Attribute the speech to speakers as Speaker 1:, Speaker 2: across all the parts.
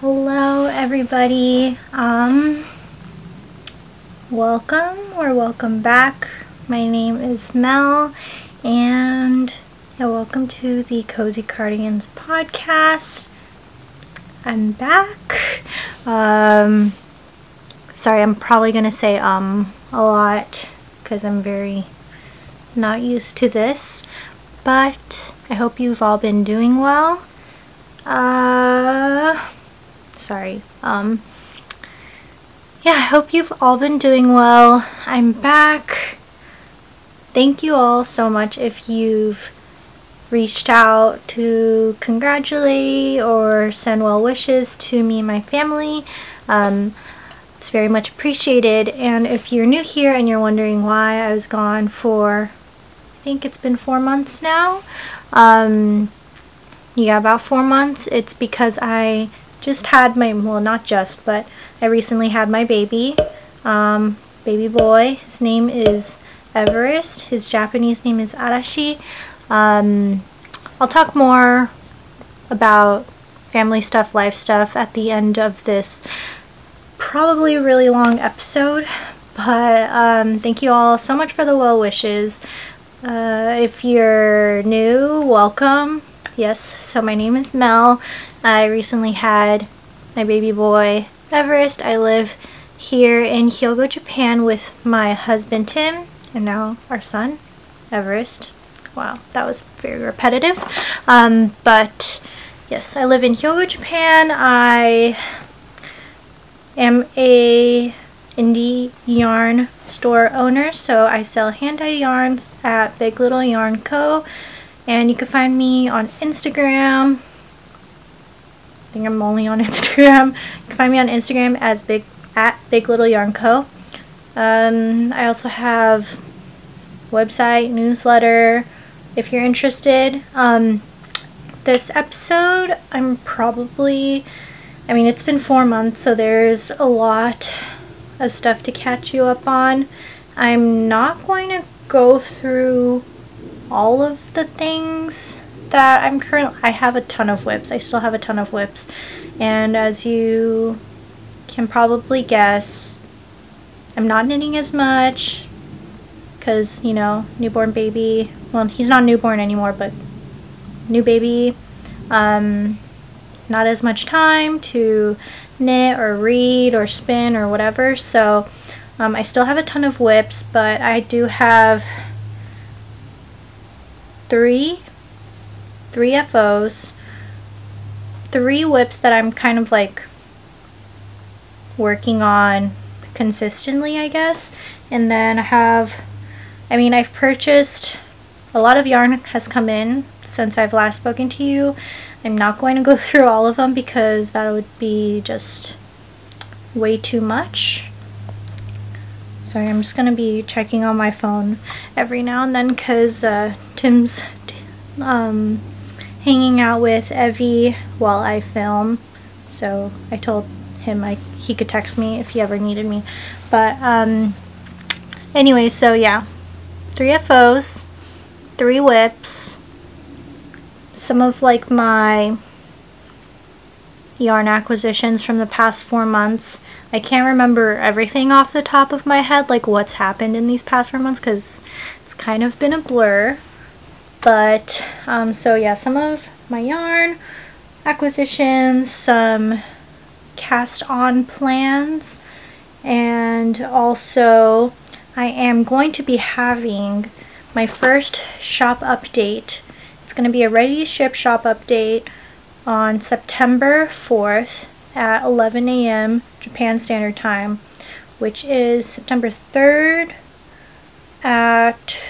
Speaker 1: Hello everybody. Um welcome or welcome back. My name is Mel and yeah, welcome to the Cozy Cardigans podcast. I'm back. Um sorry, I'm probably going to say um a lot cuz I'm very not used to this, but I hope you've all been doing well. Uh sorry. Um, yeah, I hope you've all been doing well. I'm back. Thank you all so much if you've reached out to congratulate or send well wishes to me and my family. Um, it's very much appreciated. And if you're new here and you're wondering why I was gone for, I think it's been four months now. Um, yeah, about four months. It's because I just had my, well, not just, but I recently had my baby, um, baby boy. His name is Everest. His Japanese name is Arashi. Um, I'll talk more about family stuff, life stuff at the end of this probably really long episode. But um, thank you all so much for the well wishes. Uh, if you're new, welcome. Yes, so my name is Mel. I recently had my baby boy Everest. I live here in Hyogo, Japan with my husband Tim and now our son Everest. Wow, that was very repetitive. Um, but yes, I live in Hyogo, Japan. I am a indie yarn store owner, so I sell hand-dyed yarns at Big Little Yarn Co. And you can find me on Instagram. Think I'm only on Instagram. You can find me on Instagram as big at Big Little Yarn Co. Um, I also have website, newsletter, if you're interested. Um, this episode, I'm probably, I mean, it's been four months, so there's a lot of stuff to catch you up on. I'm not going to go through all of the things that I'm currently, I have a ton of WIPs. I still have a ton of WIPs. And as you can probably guess, I'm not knitting as much because, you know, newborn baby, well, he's not newborn anymore, but new baby, um, not as much time to knit or read or spin or whatever. So um, I still have a ton of WIPs, but I do have three, three FOs, three WIPs that I'm kind of like working on consistently, I guess. And then I have, I mean, I've purchased, a lot of yarn has come in since I've last spoken to you. I'm not going to go through all of them because that would be just way too much. Sorry, I'm just going to be checking on my phone every now and then because uh, Tim's um, hanging out with Evie while I film. So I told him I, he could text me if he ever needed me. But um, anyway, so yeah, three FOs, three WIPs, some of like my yarn acquisitions from the past four months. I can't remember everything off the top of my head, like what's happened in these past four months, because it's kind of been a blur. But, um, so yeah, some of my yarn acquisitions, some cast on plans, and also I am going to be having my first shop update. It's going to be a ready ship shop update on September 4th at 11 a.m. Japan Standard Time, which is September 3rd at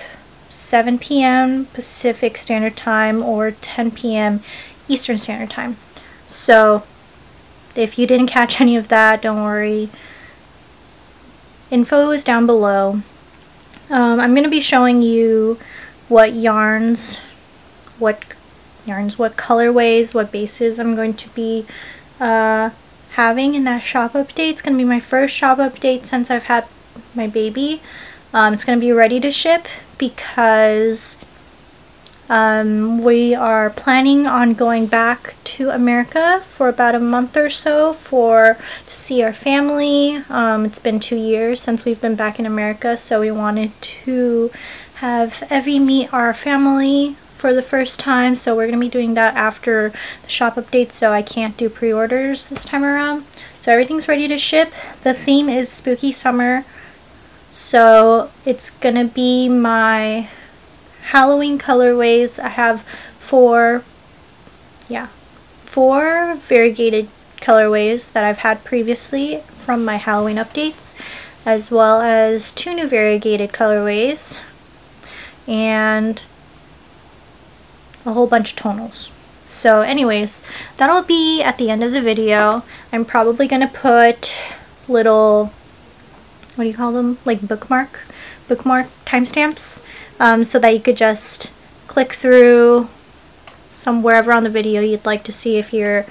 Speaker 1: 7 p.m. Pacific Standard Time or 10 p.m. Eastern Standard Time. So, if you didn't catch any of that, don't worry. Info is down below. Um, I'm going to be showing you what yarns, what yarns, what colorways, what bases I'm going to be uh, having in that shop update. It's going to be my first shop update since I've had my baby. Um, it's going to be ready to ship because Um, we are planning on going back to America for about a month or so for to see our family. Um, it's been two years since we've been back in America, so we wanted to have Evie meet our family for the first time. So we're going to be doing that after the shop update, so I can't do pre-orders this time around. So everything's ready to ship. The theme is spooky summer. So it's going to be my Halloween colorways. I have four, yeah, four variegated colorways that I've had previously from my Halloween updates, as well as two new variegated colorways, and a whole bunch of tonals. So anyways, that'll be at the end of the video. I'm probably going to put little, what do you call them? Like bookmark? Bookmark timestamps um, so that you could just click through some wherever on the video you'd like to see if you're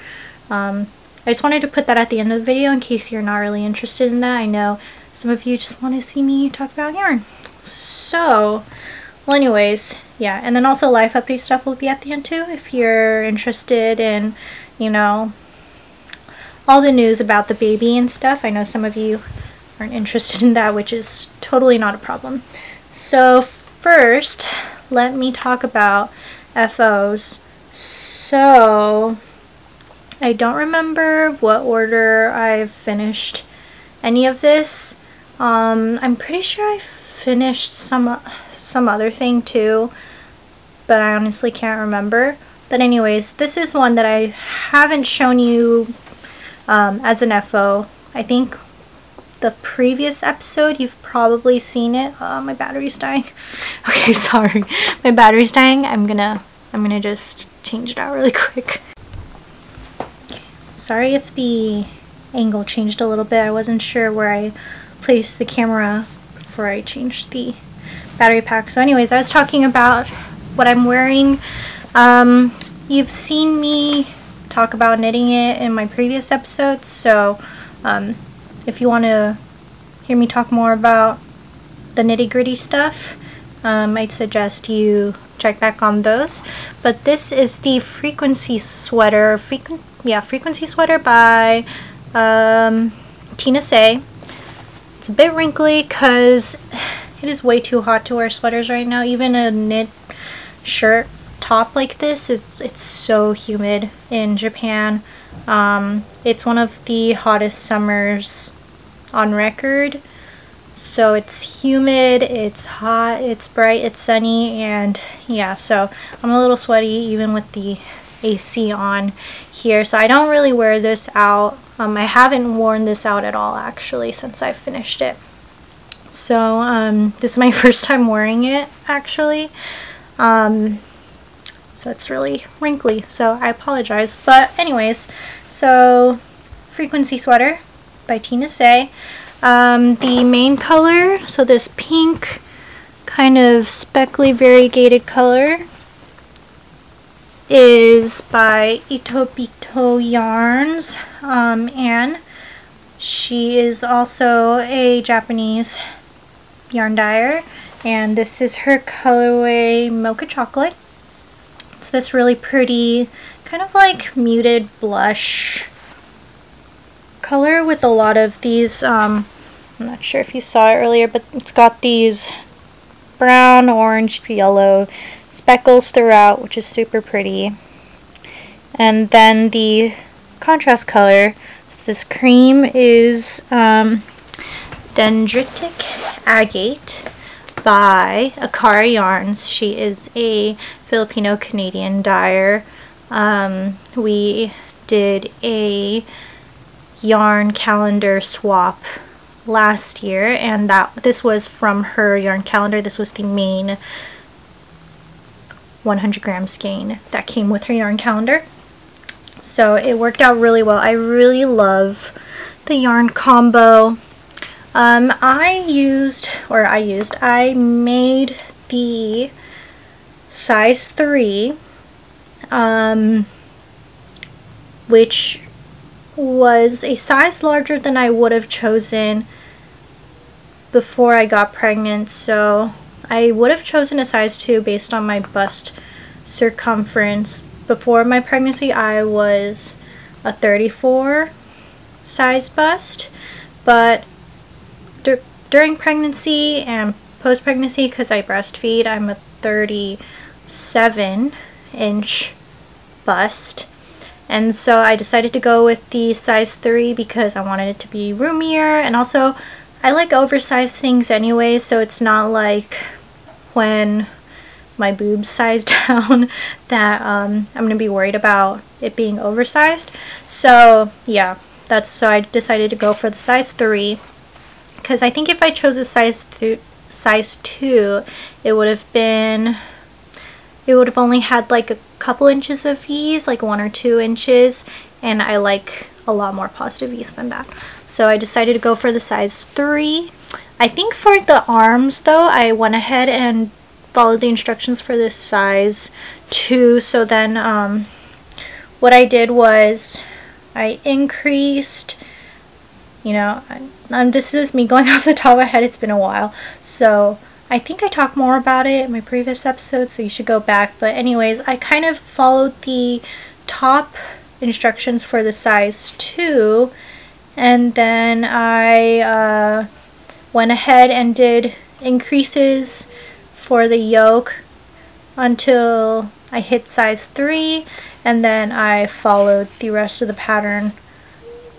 Speaker 1: um, I just wanted to put that at the end of the video in case you're not really interested in that. I know some of you just want to see me talk about yarn. So, well anyways, yeah, and then also life update stuff will be at the end too if you're interested in, you know, all the news about the baby and stuff. I know some of you aren't interested in that, which is totally not a problem. So first, let me talk about FOs. So, I don't remember what order I've finished any of this. Um, I'm pretty sure I finished some some other thing too, but I honestly can't remember. But anyways, this is one that I haven't shown you um, as an FO. I think the previous episode, you've probably seen it. Uh, my battery's dying. Okay, sorry. My battery's dying. I'm gonna, I'm gonna just change it out really quick. Sorry if the angle changed a little bit. I wasn't sure where I placed the camera before I changed the battery pack. So anyways, I was talking about what I'm wearing. Um, you've seen me talk about knitting it in my previous episodes, so um, if you want to hear me talk more about the nitty gritty stuff, um, I'd suggest you check back on those. But this is the Frequency Sweater, frequ yeah, Frequency Sweater by um, Tina Tse. It's a bit wrinkly because it is way too hot to wear sweaters right now. Even a knit shirt top like this, it's, it's so humid in Japan. Um, it's one of the hottest summers on record. So it's humid, it's hot, it's bright, it's sunny, and yeah, so I'm a little sweaty even with the AC on here. So I don't really wear this out. Um, I haven't worn this out at all actually since I finished it. So um, this is my first time wearing it actually. Um, so it's really wrinkly, so I apologize. But anyways, so Frequency Sweater by Tina Tse. Um, the main color, so this pink kind of speckly variegated color is by Itobito Yarns um, and she is also a Japanese yarn dyer and this is her colorway Mocha Chocolate. It's this really pretty, kind of like muted blush color with a lot of these, um, I'm not sure if you saw it earlier, but it's got these brown, orange, yellow speckles throughout, which is super pretty. And then the contrast color, so this cream is um, Dendritic Agate by Akara Yarns. She is a Filipino-Canadian dyer. Um, we did a yarn calendar swap last year and that this was from her yarn calendar. This was the main 100 gram skein that came with her yarn calendar. So it worked out really well. I really love the yarn combo. Um, I used, or I used, I made the size 3, um, which was a size larger than I would have chosen before I got pregnant. So I would have chosen a size 2 based on my bust circumference. Before my pregnancy, I was a 34 size bust, but dur during pregnancy and post pregnancy, because I breastfeed, I'm a 37 inch bust. And so I decided to go with the size 3 because I wanted it to be roomier and also I like oversized things anyway so it's not like when my boobs size down that um, I'm going to be worried about it being oversized. So yeah, that's so I decided to go for the size 3 because I think if I chose a size, th size 2 it would have been it would have only had like a couple inches of ease, like one or two inches, and I like a lot more positive ease than that. So I decided to go for the size 3. I think for the arms though, I went ahead and followed the instructions for this size 2. So then um, what I did was I increased, you know, um, this is me going off the top of my head, it's been a while. So I think I talked more about it in my previous episode, so you should go back. But anyways, I kind of followed the top instructions for the size 2, and then I uh, went ahead and did increases for the yoke until I hit size 3, and then I followed the rest of the pattern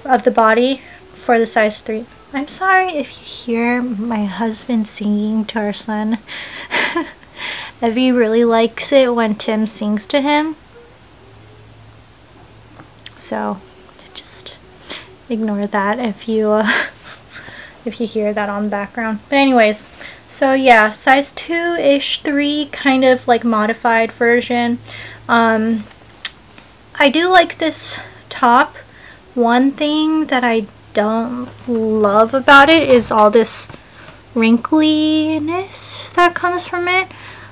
Speaker 1: of the body for the size 3. I'm sorry if you hear my husband singing to our son. Evie really likes it when Tim sings to him. So just ignore that if you uh, if you hear that on the background. But anyways, so yeah, size 2-ish 3 kind of like modified version. Um, I do like this top. One thing that I don't love about it is all this wrinkliness that comes from it.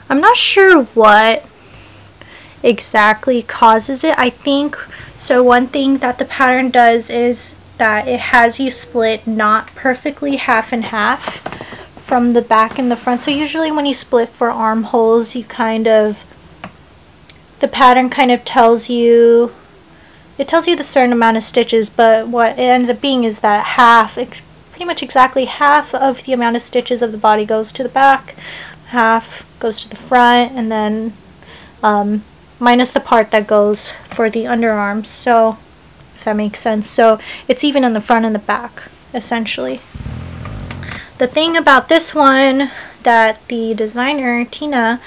Speaker 1: I'm not sure what exactly causes it. I think, so one thing that the pattern does is that it has you split not perfectly half and half from the back and the front. So usually when you split for armholes, you kind of, the pattern kind of tells you it tells you the certain amount of stitches, but what it ends up being is that half, pretty much exactly half of the amount of stitches of the body goes to the back, half goes to the front, and then um, minus the part that goes for the underarms. So, if that makes sense. So, it's even in the front and the back, essentially. The thing about this one that the designer, Tina,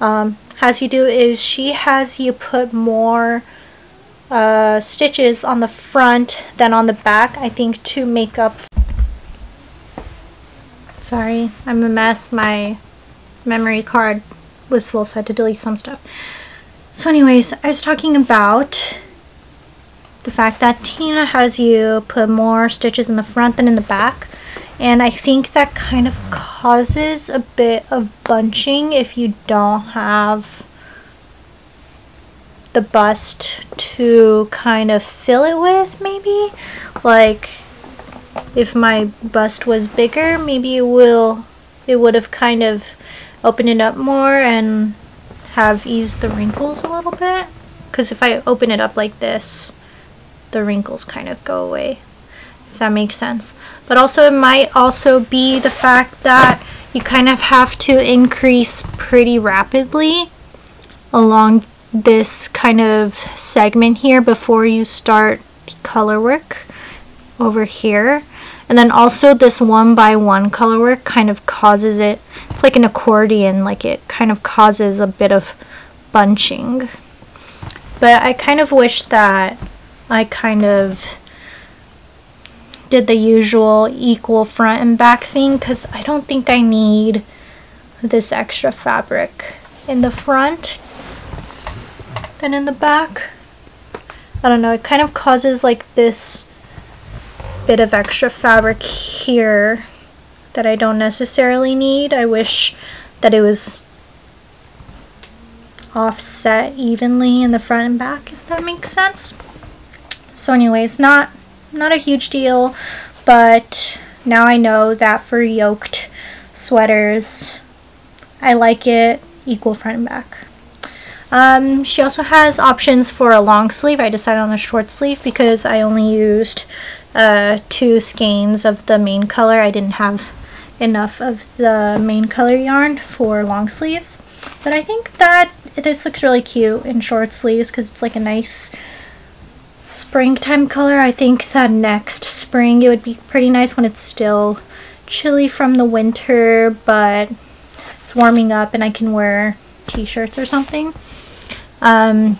Speaker 1: um, has you do is she has you put more uh, stitches on the front than on the back, I think to make up. Sorry, I'm a mess. My memory card was full, so I had to delete some stuff. So anyways, I was talking about the fact that Tina has you put more stitches in the front than in the back. And I think that kind of causes a bit of bunching if you don't have the bust to kind of fill it with maybe? Like if my bust was bigger maybe it will it would have kind of opened it up more and have eased the wrinkles a little bit? Because if I open it up like this the wrinkles kind of go away if that makes sense. But also it might also be the fact that you kind of have to increase pretty rapidly along this kind of segment here before you start the color work over here. And then also this one by one color work kind of causes it, it's like an accordion, like it kind of causes a bit of bunching. But I kind of wish that I kind of did the usual equal front and back thing because I don't think I need this extra fabric in the front than in the back. I don't know, it kind of causes like this bit of extra fabric here that I don't necessarily need. I wish that it was offset evenly in the front and back, if that makes sense. So anyways, not, not a huge deal, but now I know that for yoked sweaters, I like it equal front and back. Um, she also has options for a long sleeve. I decided on a short sleeve because I only used uh, two skeins of the main color. I didn't have enough of the main color yarn for long sleeves. But I think that this looks really cute in short sleeves because it's like a nice springtime color. I think that next spring it would be pretty nice when it's still chilly from the winter, but it's warming up and I can wear t-shirts or something. Um,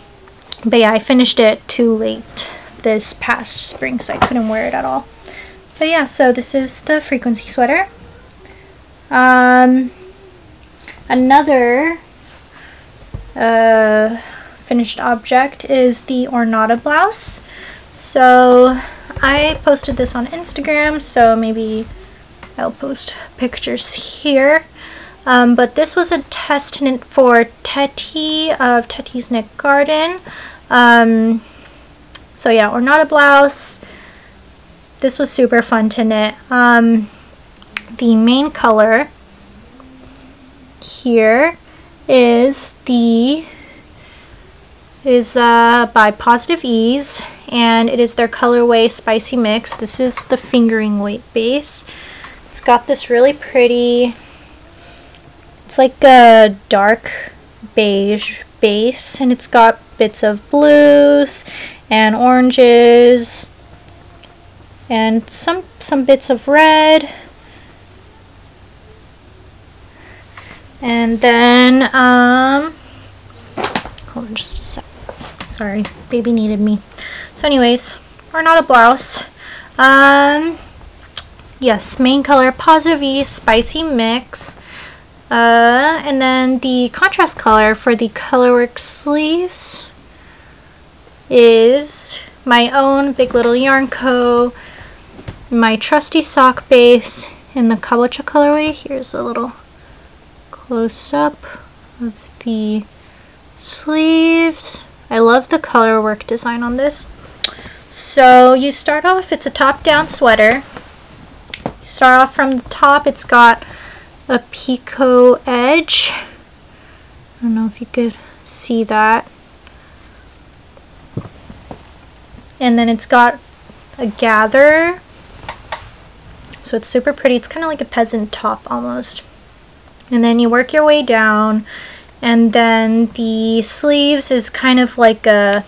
Speaker 1: but yeah, I finished it too late this past spring, so I couldn't wear it at all. But yeah, so this is the frequency sweater. Um, another uh, finished object is the Ornata blouse. So I posted this on Instagram, so maybe I'll post pictures here. Um, but this was a test knit for Teti of Teti's Knit Garden. Um, so yeah, Ornata blouse. This was super fun to knit. Um, the main color here is the is uh, by Positive Ease and it is their colorway Spicy Mix. This is the fingering weight base. It's got this really pretty, like a dark beige base and it's got bits of blues and oranges and some some bits of red. And then um hold on just a sec. Sorry baby needed me. So anyways Ornata blouse. Um yes main color positive e spicy mix uh, and then the contrast color for the colorwork sleeves is my own Big Little Yarn Co. My trusty sock base in the Kabocha colorway. Here's a little close up of the sleeves. I love the color work design on this. So you start off, it's a top-down sweater. You start off from the top, it's got a picot edge. I don't know if you could see that. And then it's got a gather. So it's super pretty. It's kind of like a peasant top almost. And then you work your way down. And then the sleeves is kind of like a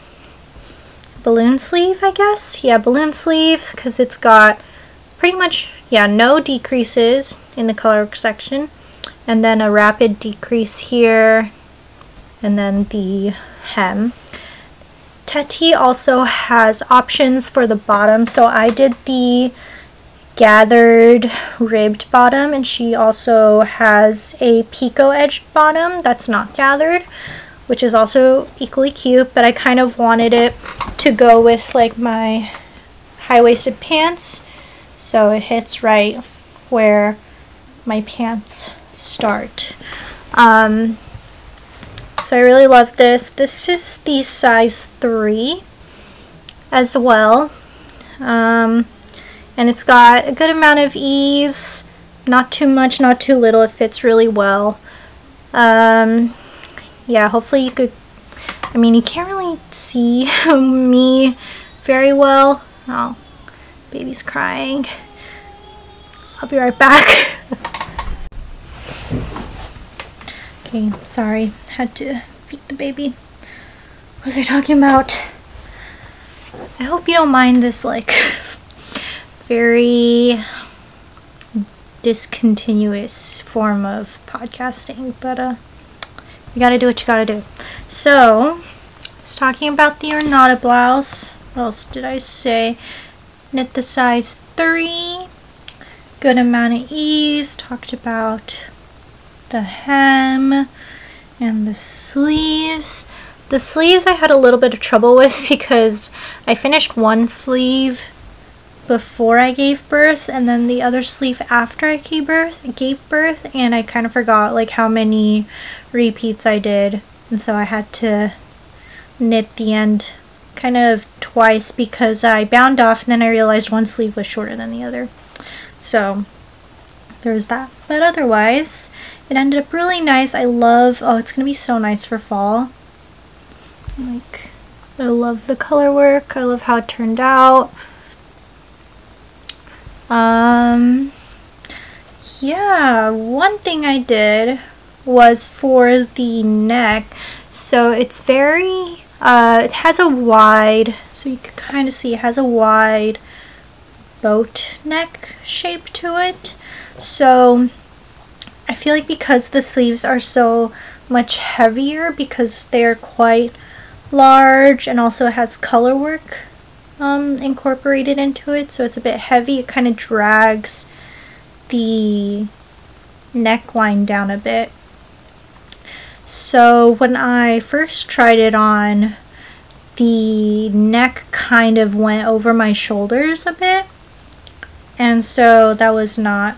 Speaker 1: balloon sleeve, I guess. Yeah, balloon sleeve because it's got pretty much, yeah, no decreases in the color section. And then a rapid decrease here. And then the hem. Teti also has options for the bottom. So I did the gathered ribbed bottom and she also has a picot edged bottom that's not gathered which is also equally cute but I kind of wanted it to go with like my high-waisted pants so it hits right where my pants start um, so I really love this. This is the size 3 as well. Um, and it's got a good amount of ease. Not too much, not too little. It fits really well. Um, yeah, hopefully you could... I mean, you can't really see me very well. Oh, baby's crying. I'll be right back. Okay, sorry. Had to feed the baby. What was I talking about? I hope you don't mind this, like, very discontinuous form of podcasting, but, uh, you gotta do what you gotta do. So, I was talking about the Ornata blouse. What else did I say? Knit the size 3. Good amount of ease. Talked about the hem and the sleeves. The sleeves I had a little bit of trouble with because I finished one sleeve before I gave birth and then the other sleeve after I gave birth, gave birth and I kind of forgot like how many repeats I did and so I had to knit the end kind of twice because I bound off and then I realized one sleeve was shorter than the other. So there's that. But otherwise, it ended up really nice. I love, oh, it's going to be so nice for fall. Like, I love the color work. I love how it turned out. Um, yeah, one thing I did was for the neck. So it's very, uh, it has a wide, so you can kind of see it has a wide boat neck shape to it. So I feel like because the sleeves are so much heavier because they're quite large and also has color work um, incorporated into it so it's a bit heavy it kind of drags the neckline down a bit so when I first tried it on the neck kind of went over my shoulders a bit. And so that was not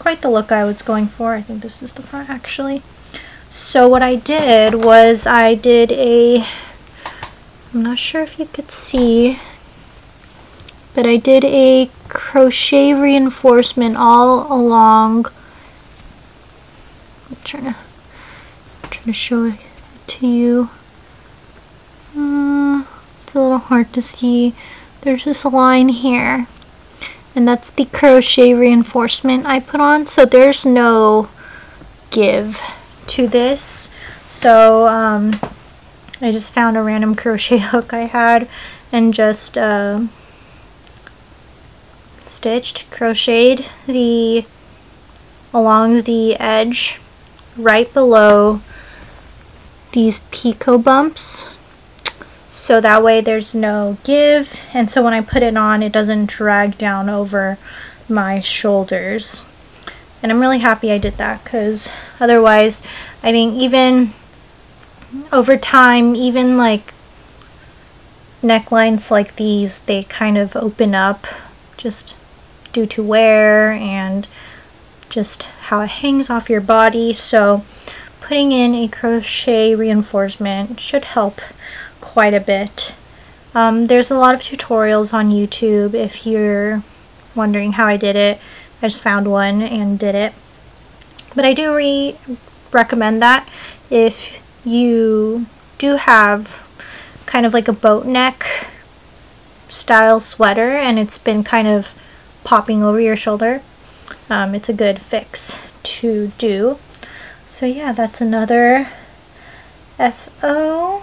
Speaker 1: quite the look I was going for. I think this is the front actually. So what I did was I did a, I'm not sure if you could see, but I did a crochet reinforcement all along. I'm trying to, trying to show it to you. Uh, it's a little hard to see. There's this line here, and that's the crochet reinforcement I put on. So there's no give to this. So um, I just found a random crochet hook I had and just uh, stitched, crocheted the along the edge right below these picot bumps. So that way there's no give. And so when I put it on it doesn't drag down over my shoulders. And I'm really happy I did that because otherwise I think even over time even like necklines like these they kind of open up just due to wear and just how it hangs off your body. So putting in a crochet reinforcement should help quite a bit um, there's a lot of tutorials on YouTube if you're wondering how I did it I just found one and did it. But I do re recommend that if you do have kind of like a boat neck style sweater and it's been kind of popping over your shoulder. Um, it's a good fix to do. So yeah, that's another FO.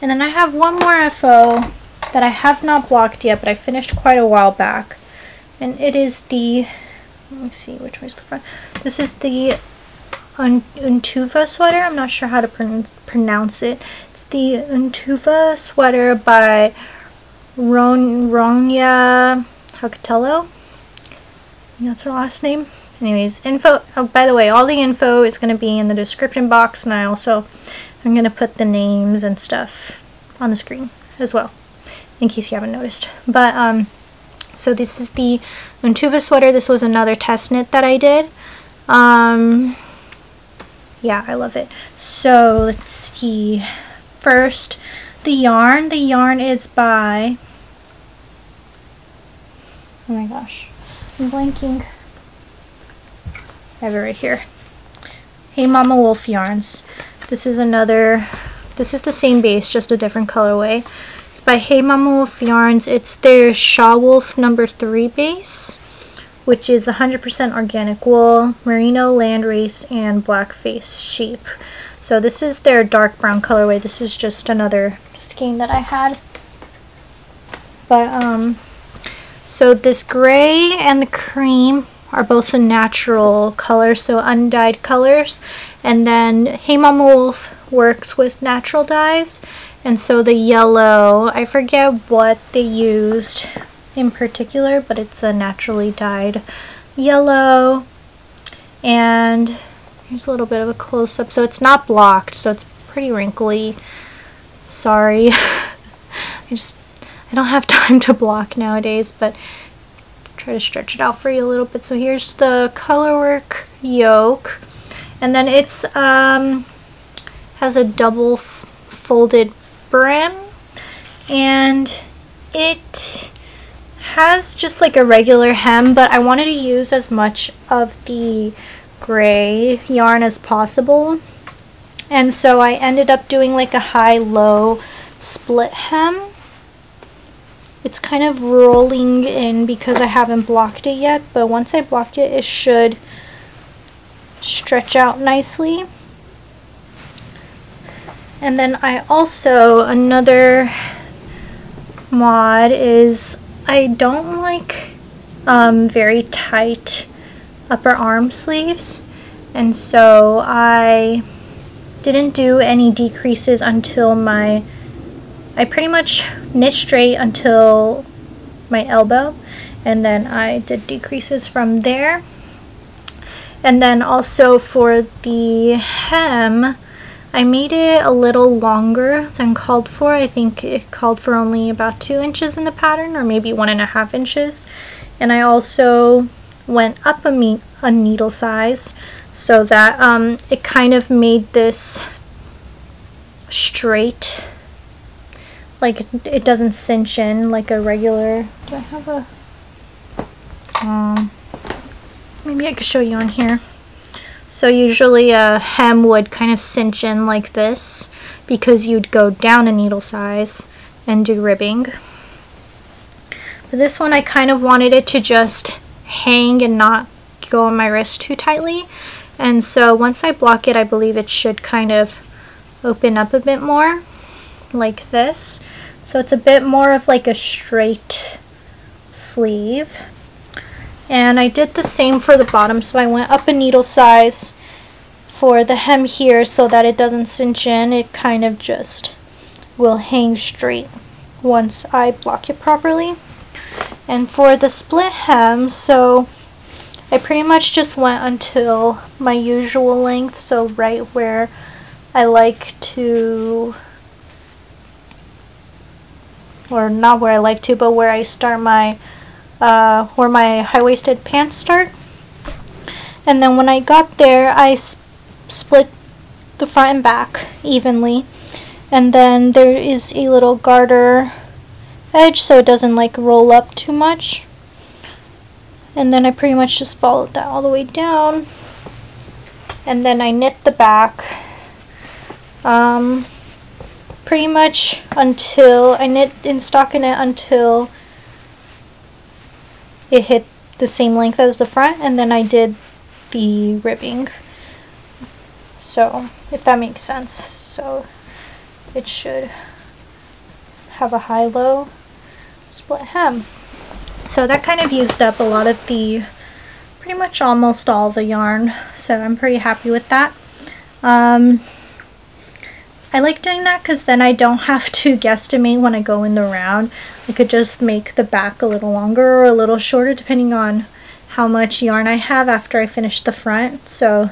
Speaker 1: And then I have one more FO that I have not blocked yet, but I finished quite a while back. And it is the let me see which is the front? This is the Un Untuva sweater. I'm not sure how to pron pronounce it. It's the Untuva sweater by Ron Ronja Hakatello that's her last name anyways info oh, by the way all the info is going to be in the description box and I also I'm going to put the names and stuff on the screen as well in case you haven't noticed but um so this is the Untuva sweater. This was another test knit that I did. Um, yeah, I love it. So let's see. First, the yarn. The yarn is by... Oh my gosh. I'm blanking. Have it right here. Hey Mama Wolf Yarns. This is another... This is the same base, just a different colorway. It's by Hey Mama Wolf Yarns. It's their Shaw Wolf number 3 base, which is 100% organic wool, merino landrace, and black face sheep. So this is their dark brown colorway. This is just another skein that I had. But, um, so this gray and the cream are both a natural color, so undyed colors. And then Hey Mama Wolf works with natural dyes. And so the yellow, I forget what they used in particular, but it's a naturally dyed yellow. And here's a little bit of a close-up. So it's not blocked, so it's pretty wrinkly. Sorry. I just, I don't have time to block nowadays, but try to stretch it out for you a little bit. So here's the colorwork yoke. And then it's, um, has a double folded brim and it has just like a regular hem but I wanted to use as much of the gray yarn as possible And so I ended up doing like a high-low split hem. It's kind of rolling in because I haven't blocked it yet, but once I block it, it should stretch out nicely. And then I also, another mod is I don't like um, very tight upper arm sleeves. And so I didn't do any decreases until my, I pretty much knit straight until my elbow. And then I did decreases from there. And then also for the hem, I made it a little longer than called for. I think it called for only about two inches in the pattern or maybe one and a half inches. And I also went up a, me a needle size so that um, it kind of made this straight like it doesn't cinch in like a regular do I have a um, maybe I could show you on here so usually a hem would kind of cinch in like this because you'd go down a needle size and do ribbing. But this one I kind of wanted it to just hang and not go on my wrist too tightly. And so once I block it, I believe it should kind of open up a bit more like this. So it's a bit more of like a straight sleeve. And I did the same for the bottom, so I went up a needle size for the hem here so that it doesn't cinch in. It kind of just will hang straight once I block it properly. And for the split hem, so I pretty much just went until my usual length, so right where I like to, or not where I like to, but where I start my uh, where my high-waisted pants start. And then when I got there, I split the front and back evenly. And then there is a little garter edge so it doesn't like roll up too much. And then I pretty much just followed that all the way down. And then I knit the back. Um, pretty much until I knit in stockinette until it hit the same length as the front and then I did the ribbing. So if that makes sense. So it should have a high-low split hem. So that kind of used up a lot of the pretty much almost all the yarn. So I'm pretty happy with that. Um, I like doing that because then I don't have to guesstimate when I go in the round. I could just make the back a little longer or a little shorter depending on how much yarn I have after I finish the front. So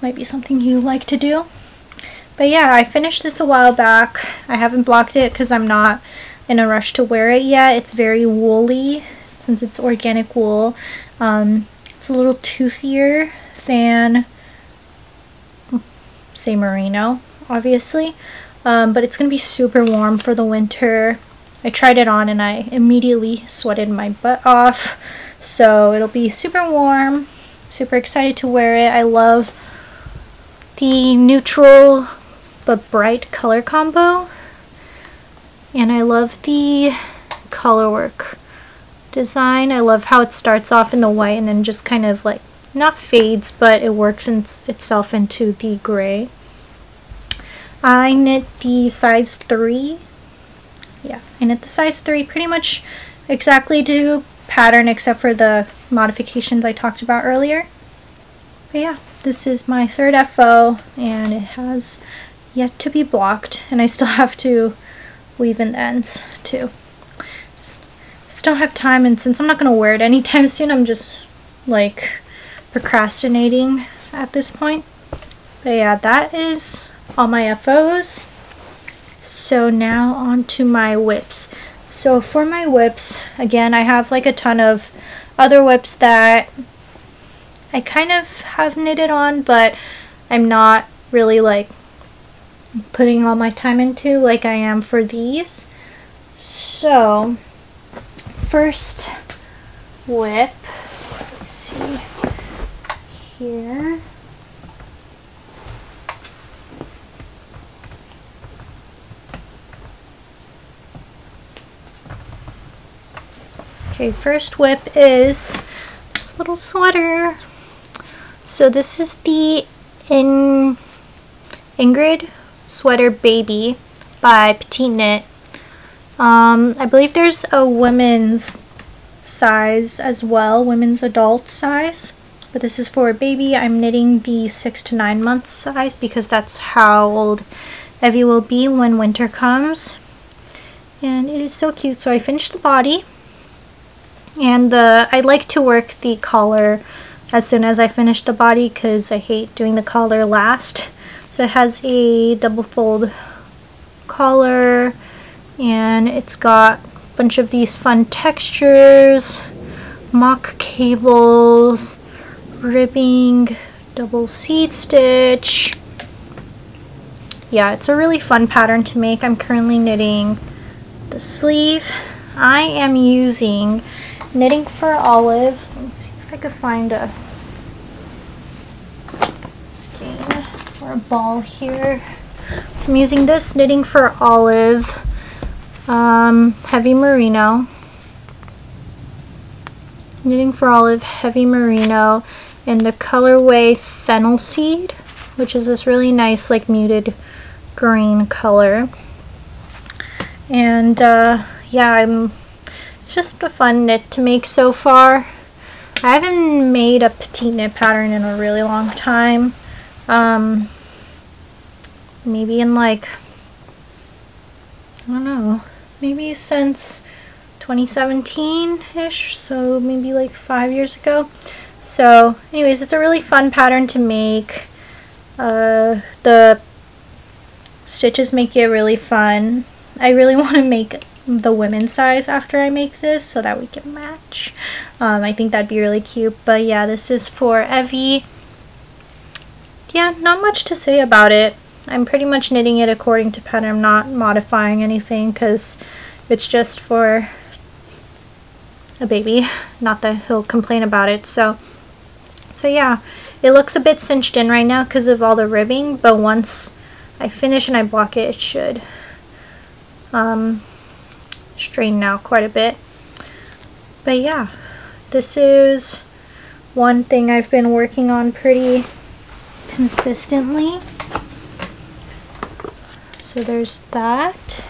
Speaker 1: might be something you like to do. But yeah, I finished this a while back. I haven't blocked it because I'm not in a rush to wear it yet. It's very woolly since it's organic wool. Um, it's a little toothier than say merino, obviously. Um, but it's going to be super warm for the winter. I tried it on and I immediately sweated my butt off. So it'll be super warm. Super excited to wear it. I love the neutral but bright color combo. And I love the color work design. I love how it starts off in the white and then just kind of like not fades, but it works in itself into the gray. I knit the size 3. Yeah, I knit the size 3 pretty much exactly to pattern except for the modifications I talked about earlier. But yeah, this is my third FO and it has yet to be blocked and I still have to weave in the ends too. Just, just don't have time and since I'm not going to wear it anytime soon I'm just like procrastinating at this point. But yeah, that is all my FOs. So now on to my WIPs. So for my WIPs, again, I have like a ton of other WIPs that I kind of have knitted on, but I'm not really like putting all my time into like I am for these. So, first WIP, see here. Okay, first WIP is this little sweater. So this is the In Ingrid Sweater Baby by Petite Knit. Um, I believe there's a women's size as well, women's adult size. But this is for a baby. I'm knitting the six to nine months size because that's how old Evi will be when winter comes. And it is so cute. So I finished the body. And the I like to work the collar as soon as I finish the body because I hate doing the collar last. So it has a double fold collar and it's got a bunch of these fun textures, mock cables, ribbing, double seed stitch. Yeah, it's a really fun pattern to make. I'm currently knitting the sleeve. I am using Knitting for Olive. Let me see if I could find a skein or a ball here. So I'm using this Knitting for Olive um, Heavy Merino. Knitting for Olive Heavy Merino in the colorway Fennel Seed, which is this really nice like muted green color. And uh, yeah, I'm it's just a fun knit to make so far. I haven't made a PetiteKnit pattern in a really long time. Um, maybe in like, I don't know, maybe since 2017-ish, so maybe like five years ago. So anyways, it's a really fun pattern to make. Uh, the stitches make it really fun. I really want to make the women's size after I make this so that we can match. Um, I think that'd be really cute. But yeah, this is for Evi. Yeah, not much to say about it. I'm pretty much knitting it according to pattern. I'm not modifying anything because it's just for a baby. Not that he'll complain about it. So, so yeah, it looks a bit cinched in right now because of all the ribbing. But once I finish and I block it, it should um, straighten out quite a bit. But yeah, this is one thing I've been working on pretty consistently. So there's that.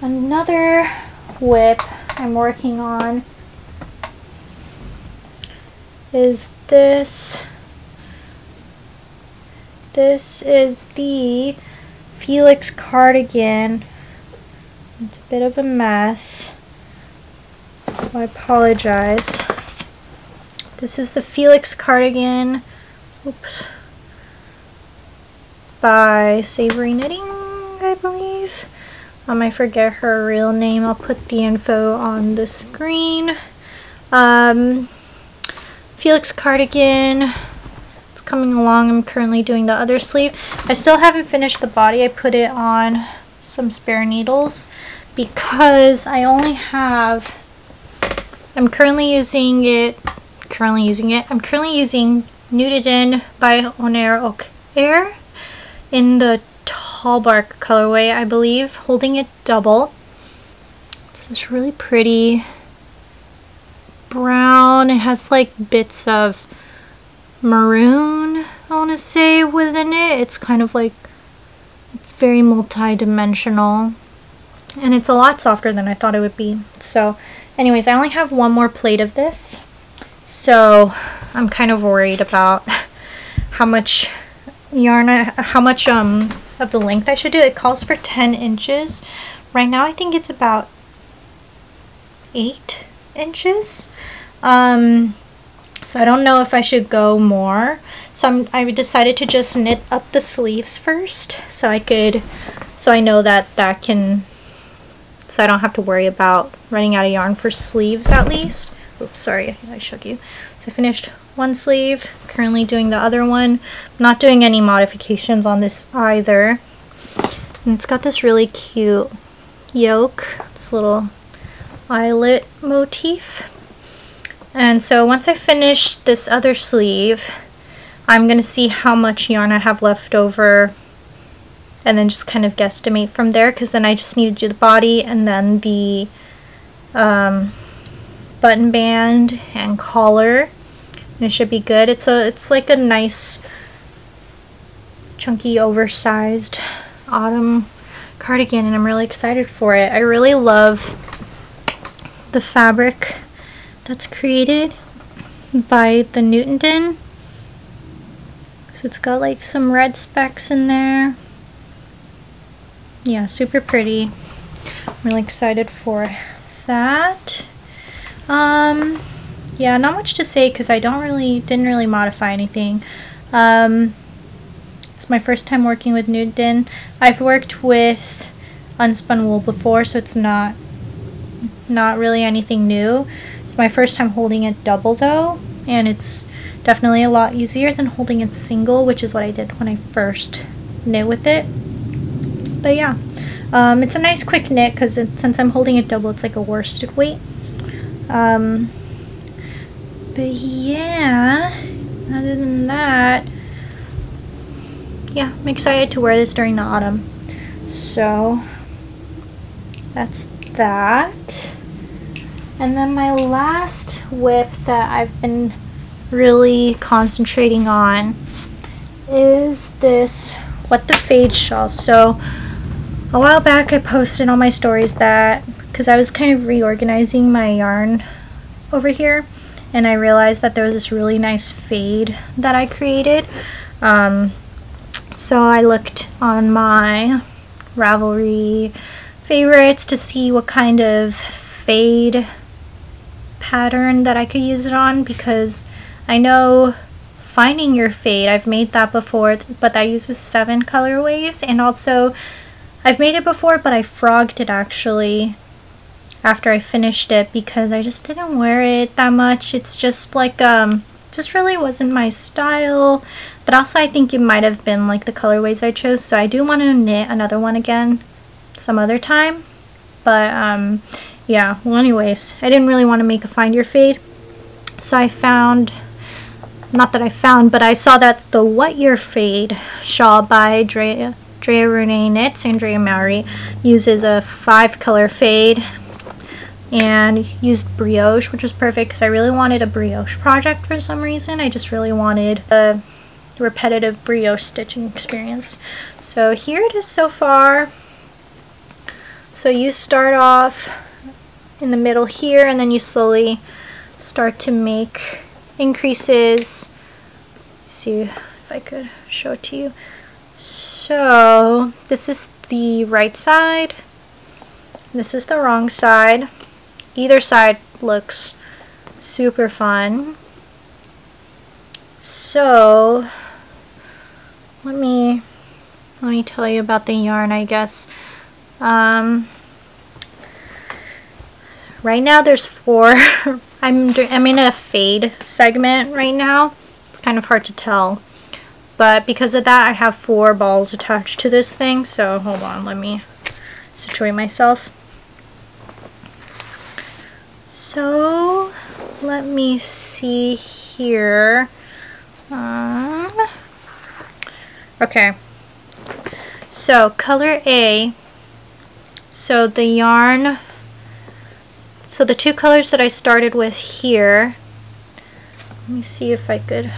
Speaker 1: Another WIP I'm working on is this. This is the Felix cardigan it's a bit of a mess, so I apologize. This is the Felix cardigan oops, by Savory Knitting, I believe. Um, I forget her real name. I'll put the info on the screen. Um, Felix cardigan. It's coming along. I'm currently doing the other sleeve. I still haven't finished the body. I put it on some spare needles because I only have I'm currently using it currently using it I'm currently using Nudiden by Onair Oak Air in the tall bark colorway I believe holding it double it's this really pretty brown it has like bits of maroon I want to say within it it's kind of like it's very multi-dimensional and it's a lot softer than I thought it would be. So anyways, I only have one more plate of this. So I'm kind of worried about how much yarn, I, how much um of the length I should do. It calls for 10 inches. Right now I think it's about 8 inches. Um, so I don't know if I should go more. So I'm, I decided to just knit up the sleeves first so I could, so I know that that can, so I don't have to worry about running out of yarn for sleeves at least. Oops, sorry, I shook you. So I finished one sleeve, currently doing the other one. I'm not doing any modifications on this either. And it's got this really cute yoke, this little eyelet motif. And so once I finish this other sleeve, I'm going to see how much yarn I have left over and then just kind of guesstimate from there because then I just need to do the body and then the um, button band and collar. And it should be good. It's a it's like a nice chunky oversized autumn cardigan and I'm really excited for it. I really love the fabric that's created by the Newtondon. So it's got like some red specks in there. Yeah, super pretty. I'm really excited for that. Um, yeah, not much to say because I don't really, didn't really modify anything. Um, it's my first time working with Newton. I've worked with unspun wool before, so it's not, not really anything new. It's my first time holding it double though, and it's definitely a lot easier than holding it single, which is what I did when I first knit with it. But yeah, um, it's a nice quick knit because since I'm holding it double, it's like a worsted weight. Um, but yeah, other than that, yeah, I'm excited to wear this during the autumn. So that's that. And then my last WIP that I've been really concentrating on is this What the Fade shawl. So a while back I posted on my stories that because I was kind of reorganizing my yarn over here and I realized that there was this really nice fade that I created. Um, so I looked on my Ravelry favorites to see what kind of fade pattern that I could use it on because I know finding your fade, I've made that before, but that uses seven colorways and also I've made it before, but I frogged it actually after I finished it because I just didn't wear it that much. It's just like, um, just really wasn't my style. But also I think it might have been like the colorways I chose. So I do want to knit another one again some other time. But, um, yeah, well anyways, I didn't really want to make a find your fade. So I found, not that I found, but I saw that the What Your Fade shawl by Drea, Drea Renee Knits, Andrea Mowry, uses a five color fade and used brioche which was perfect because I really wanted a brioche project for some reason. I just really wanted a repetitive brioche stitching experience. So here it is so far. So you start off in the middle here and then you slowly start to make increases. Let's see if I could show it to you. So this is the right side. This is the wrong side. Either side looks super fun. So, let me let me tell you about the yarn, I guess. Um, right now there's four. I'm I'm in a fade segment right now. It's kind of hard to tell. But because of that, I have four balls attached to this thing. So hold on, let me situate myself. So let me see here. Um, okay. So color A. So the yarn. So the two colors that I started with here. Let me see if I could,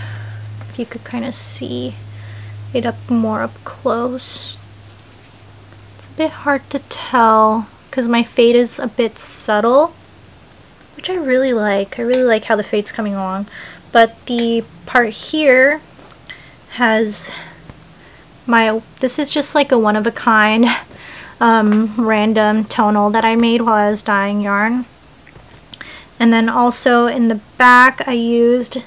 Speaker 1: if you could kind of see it up more up close. It's a bit hard to tell because my fade is a bit subtle which I really like. I really like how the fade's coming along. But the part here has my, this is just like a one-of-a-kind um, random tonal that I made while I was dyeing yarn. And then also in the back I used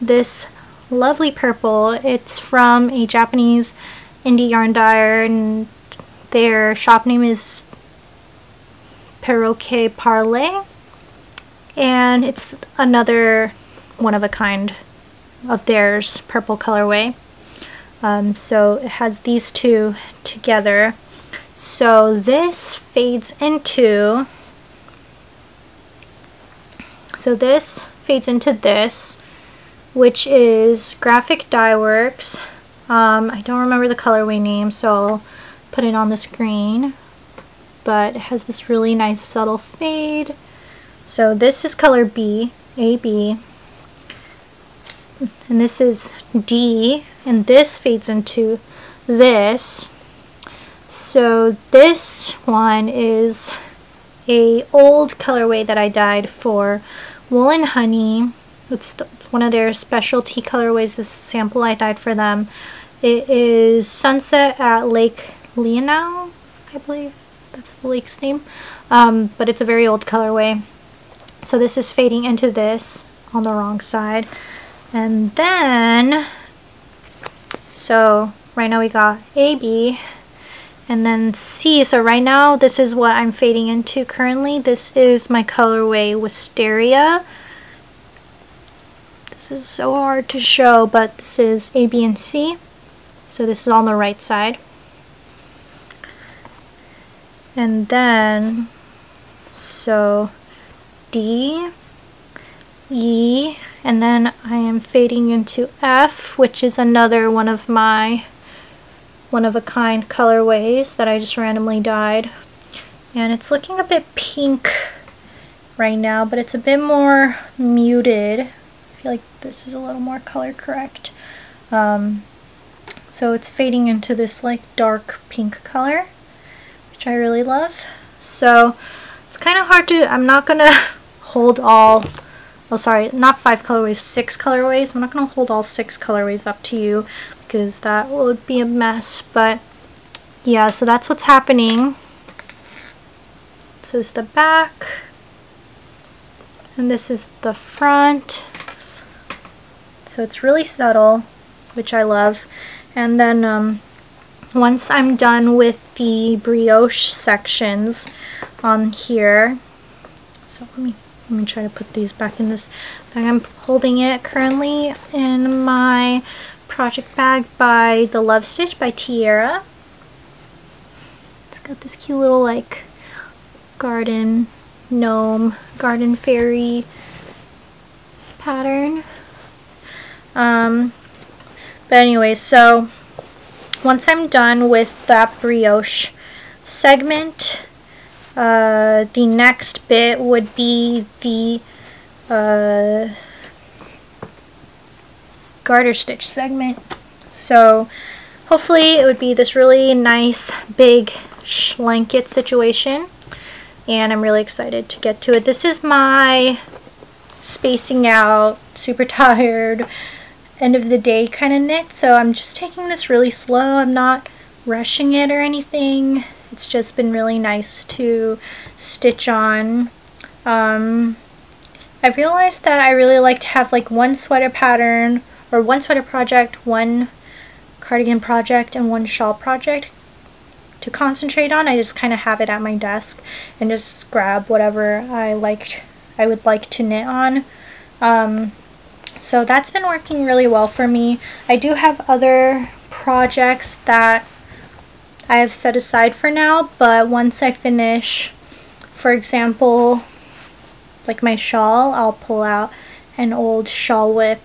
Speaker 1: this lovely purple. It's from a Japanese indie yarn dyer and their shop name is Perroquet Parlé and it's another one of a kind of theirs purple colorway. Um, so it has these two together. So this fades into so this fades into this which is Graphic Dye Works. Um, I don't remember the colorway name so I'll put it on the screen. But it has this really nice subtle fade So this is color B, AB, and this is D, and this fades into this. So this one is a old colorway that I dyed for Wool and Honey. It's one of their specialty colorways. This sample I dyed for them. It is Sunset at Lake Leelanau, I believe that's the lake's name. Um, but it's a very old colorway. So this is fading into this on the wrong side. And then, so right now we got AB and then C. So right now this is what I'm fading into currently. This is my colorway Wisteria. This is so hard to show, but this is A, B, and C. So this is on the right side. And then, so D, E, and then I am fading into F, which is another one of my one-of-a-kind colorways that I just randomly dyed. And it's looking a bit pink right now, but it's a bit more muted. I feel like this is a little more color correct. Um, so it's fading into this like dark pink color, which I really love. So it's kind of hard to, I'm not to hold all oh sorry, not five colorways, six colorways. I'm not going to hold all six colorways up to you because that would be a mess, but yeah, so that's what's happening. So is the back, and this is the front. So it's really subtle, which I love. And then um, once I'm done with the brioche sections on here, so let me let me try to put these back in this bag. I'm holding it currently in my project bag by The Love Stitch by Tierra. It's got this cute little like garden gnome, garden fairy pattern. Um, but anyway, so once I'm done with that brioche segment, uh, the next bit would be the uh, garter stitch segment. So hopefully it would be this really nice big blanket situation and I'm really excited to get to it. This is my spacing out, super tired, end of the day kind of knit so I'm just taking this really slow. I'm not rushing it or anything. It's just been really nice to stitch on. Um, I realized that I really like to have like one sweater pattern or one sweater project, one cardigan project, and one shawl project to concentrate on. I just kind of have it at my desk and just grab whatever I liked I would like to knit on. Um, so that's been working really well for me. I do have other projects that I have set aside for now, but once I finish, for example, like my shawl, I'll pull out an old shawl WIP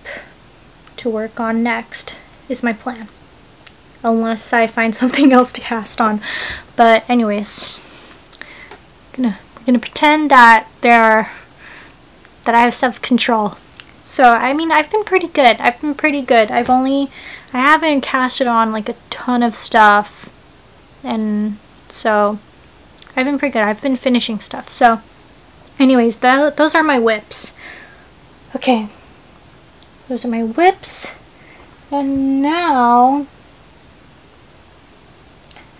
Speaker 1: to work on next is my plan. Unless I find something else to cast on. But anyways, I'm gonna, gonna pretend that there are, that I have self-control. So, I mean, I've been pretty good. I've been pretty good. I've only, I haven't casted on like a ton of stuff and so I've been pretty good. I've been finishing stuff. So anyways, that, those are my WIPs. Okay, those are my WIPs. And now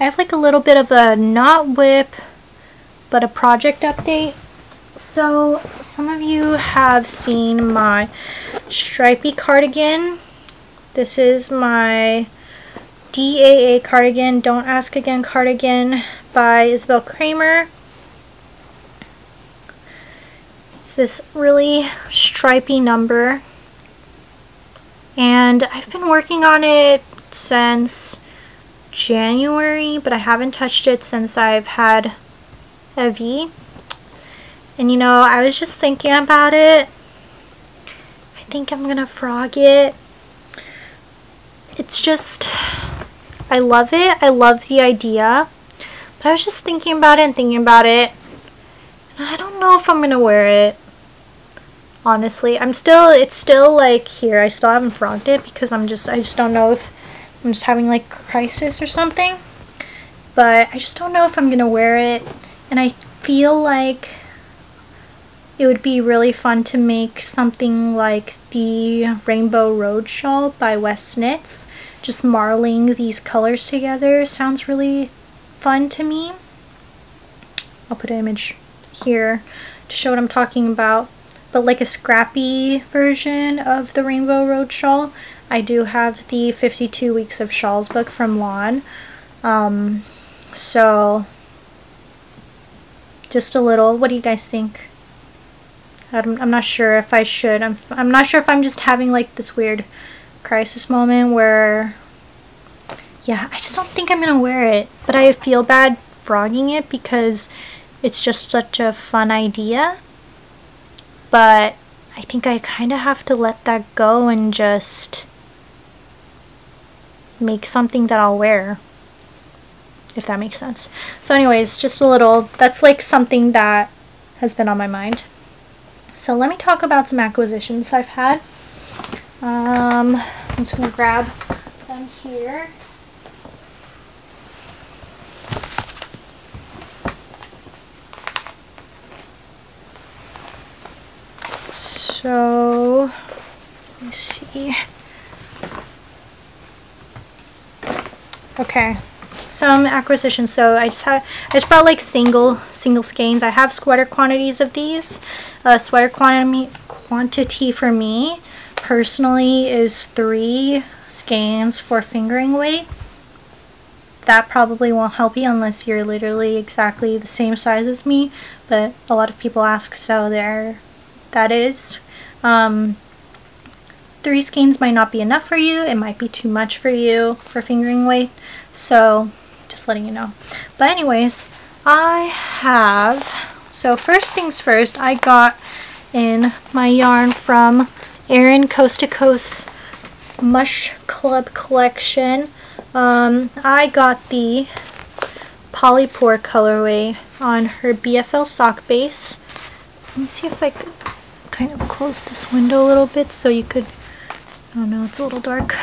Speaker 1: I have like a little bit of a not WIP, but a project update. So some of you have seen my stripy cardigan. This is my DAA cardigan, Don't Ask Again cardigan by Isabel Kraemer. It's this really stripy number. And I've been working on it since January, but I haven't touched it since I've had Evi. And you know, I was just thinking about it. I think I'm gonna frog it. It's just I love it. I love the idea. But I was just thinking about it and thinking about it. And I don't know if I'm gonna wear it. Honestly, I'm still, it's still like here. I still haven't frogged it because I'm just, I just don't know if I'm just having like crisis or something. But I just don't know if I'm gonna wear it. And I feel like it would be really fun to make something like the Rainbow Road Shawl by West Knits. Just marling these colors together sounds really fun to me. I'll put an image here to show what I'm talking about. But like a scrappy version of the Rainbow Road Shawl, I do have the 52 Weeks of Shawls book from Laine. Um, so, just a little, what do you guys think? I'm, I'm not sure if I should. I'm, I'm not sure if I'm just having like this weird crisis moment where, yeah, I just don't think I'm going to wear it. But I feel bad frogging it because it's just such a fun idea. But I think I kind of have to let that go and just make something that I'll wear if that makes sense. So anyways, just a little, that's like something that has been on my mind. So let me talk about some acquisitions I've had. Um, I'm just going to grab them here. So, let me see. Okay, some acquisitions. So I just have I just brought like single single skeins. I have sweater quantities of these. Uh, sweater quantity quantity for me personally is three skeins for fingering weight. That probably won't help you unless you're literally exactly the same size as me. But a lot of people ask, so there, that is. Um, three skeins might not be enough for you. It might be too much for you for fingering weight. So just letting you know. But anyways, I have, so first things first, I got in my yarn from Aran Coast to Coast Mush Club collection. Um, I got the Polypore colorway on her BFL sock base. Let me see if I could kind of close this window a little bit so you could, oh no, it's a little dark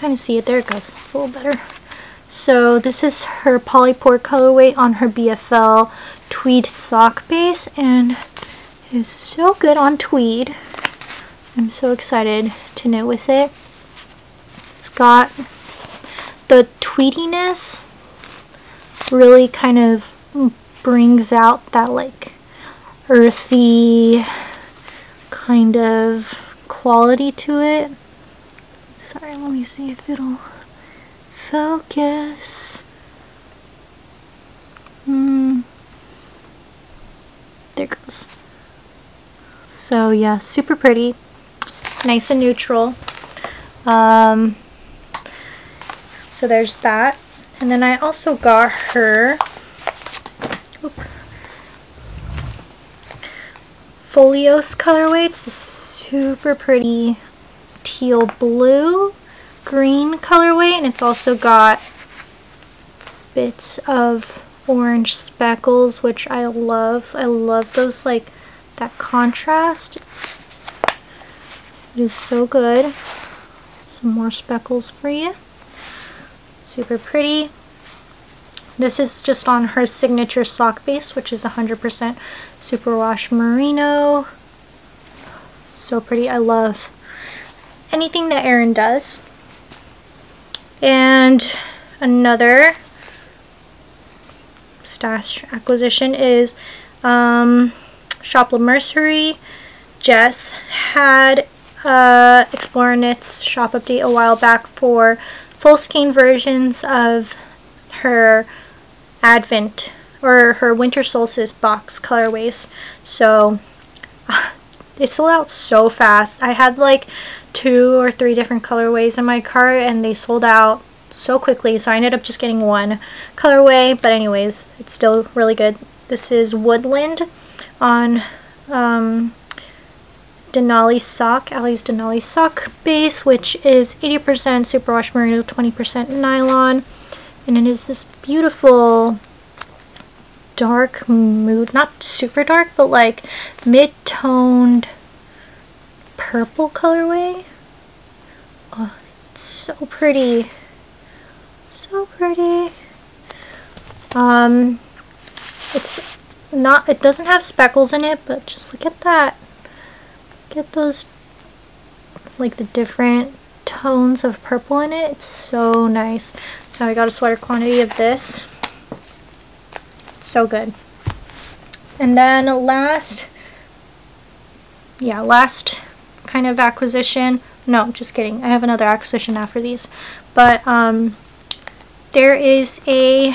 Speaker 1: kind of see it. There it goes. It's a little better. So this is her Polypore colorway on her BFL tweed sock base and is so good on tweed. I'm so excited to knit with it. It's got the tweediness really kind of brings out that like earthy kind of quality to it. Sorry, let me see if it'll focus. Hmm. There goes. So yeah, super pretty. Nice and neutral. Um, so there's that. And then I also got her Folios colorway. It's the super pretty teal blue green colorway and it's also got bits of orange speckles which I love. I love those like that contrast. It is so good. Some more speckles for you. Super pretty. This is just on her signature sock base, which is 100% superwash merino. So pretty. I love anything that Aran does. And another stash acquisition is um, Mercery. Jess had uh, Explorer Knits shop update a while back for full skein versions of her Advent or her Winter Solstice box colorways. So it sold out so fast. I had like two or three different colorways in my cart and they sold out so quickly so I ended up just getting one colorway. But anyways it's still really good. This is Woodland on um, Denali sock, Ali's Denali sock base which is 80% superwash merino 20% nylon and it is this beautiful dark mood, not super dark, but like mid-toned purple colorway. Oh, it's so pretty. So pretty. Um, it's not, it doesn't have speckles in it, but just look at that. Get those, like the different tones of purple in it. It's so nice. So I got a sweater quantity of this. It's so good. And then last, yeah, last kind of acquisition. No, just kidding. I have another acquisition after these. But um, there is a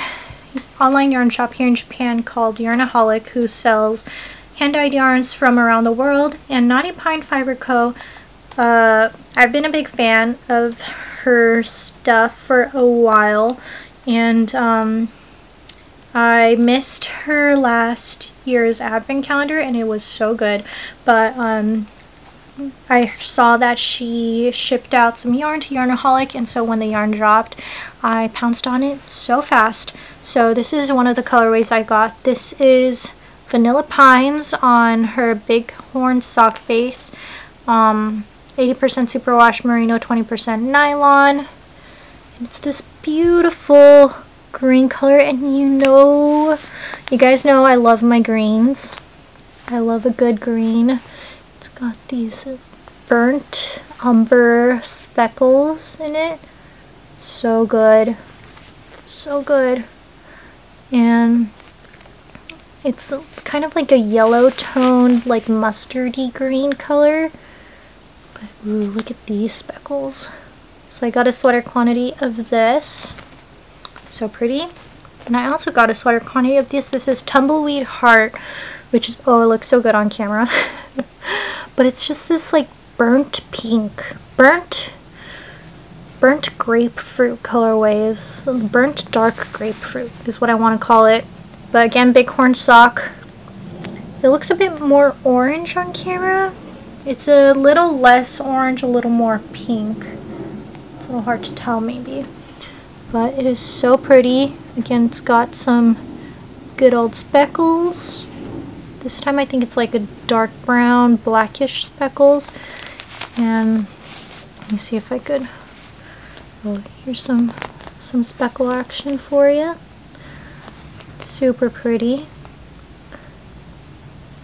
Speaker 1: online yarn shop here in Japan called Yarnaholic who sells hand-dyed yarns from around the world and Knotty Pine Fiber Co. Uh, I've been a big fan of her stuff for a while and um, I missed her last year's advent calendar and it was so good but um, I saw that she shipped out some yarn to Yarnaholic and so when the yarn dropped I pounced on it so fast. So this is one of the colorways I got. This is Vanilla Pines on her big horn sock face. 80% um, superwash merino, 20% nylon. And it's this beautiful green color and you know, you guys know I love my greens. I love a good green. It's got these burnt umber speckles in it. So good. So good. And it's kind of like a yellow toned, like mustardy green color. But ooh, look at these speckles. So I got a sweater quantity of this. So pretty. And I also got a sweater quantity of this. This is Tumbleweed Heart, which is, oh, it looks so good on camera. but it's just this like burnt pink, burnt, burnt grapefruit colorways. Burnt dark grapefruit is what I want to call it. But again, bighorn sock. It looks a bit more orange on camera. It's a little less orange, a little more pink. It's a little hard to tell maybe. But it is so pretty. Again, it's got some good old speckles. This time I think it's like a dark brown, blackish speckles. And let me see if I could, oh, here's some, some speckle action for you. Super pretty.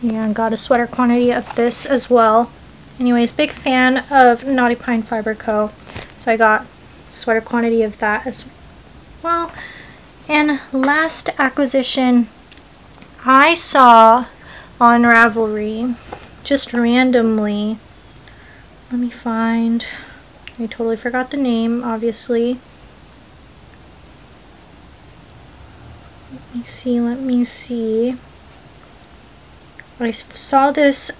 Speaker 1: And got a sweater quantity of this as well. Anyways, big fan of Knotty Pine Fiber Co. So I got sweater quantity of that as well. And last acquisition I saw on Ravelry just randomly. Let me find. I totally forgot the name, obviously. Let me see, let me see. I saw this,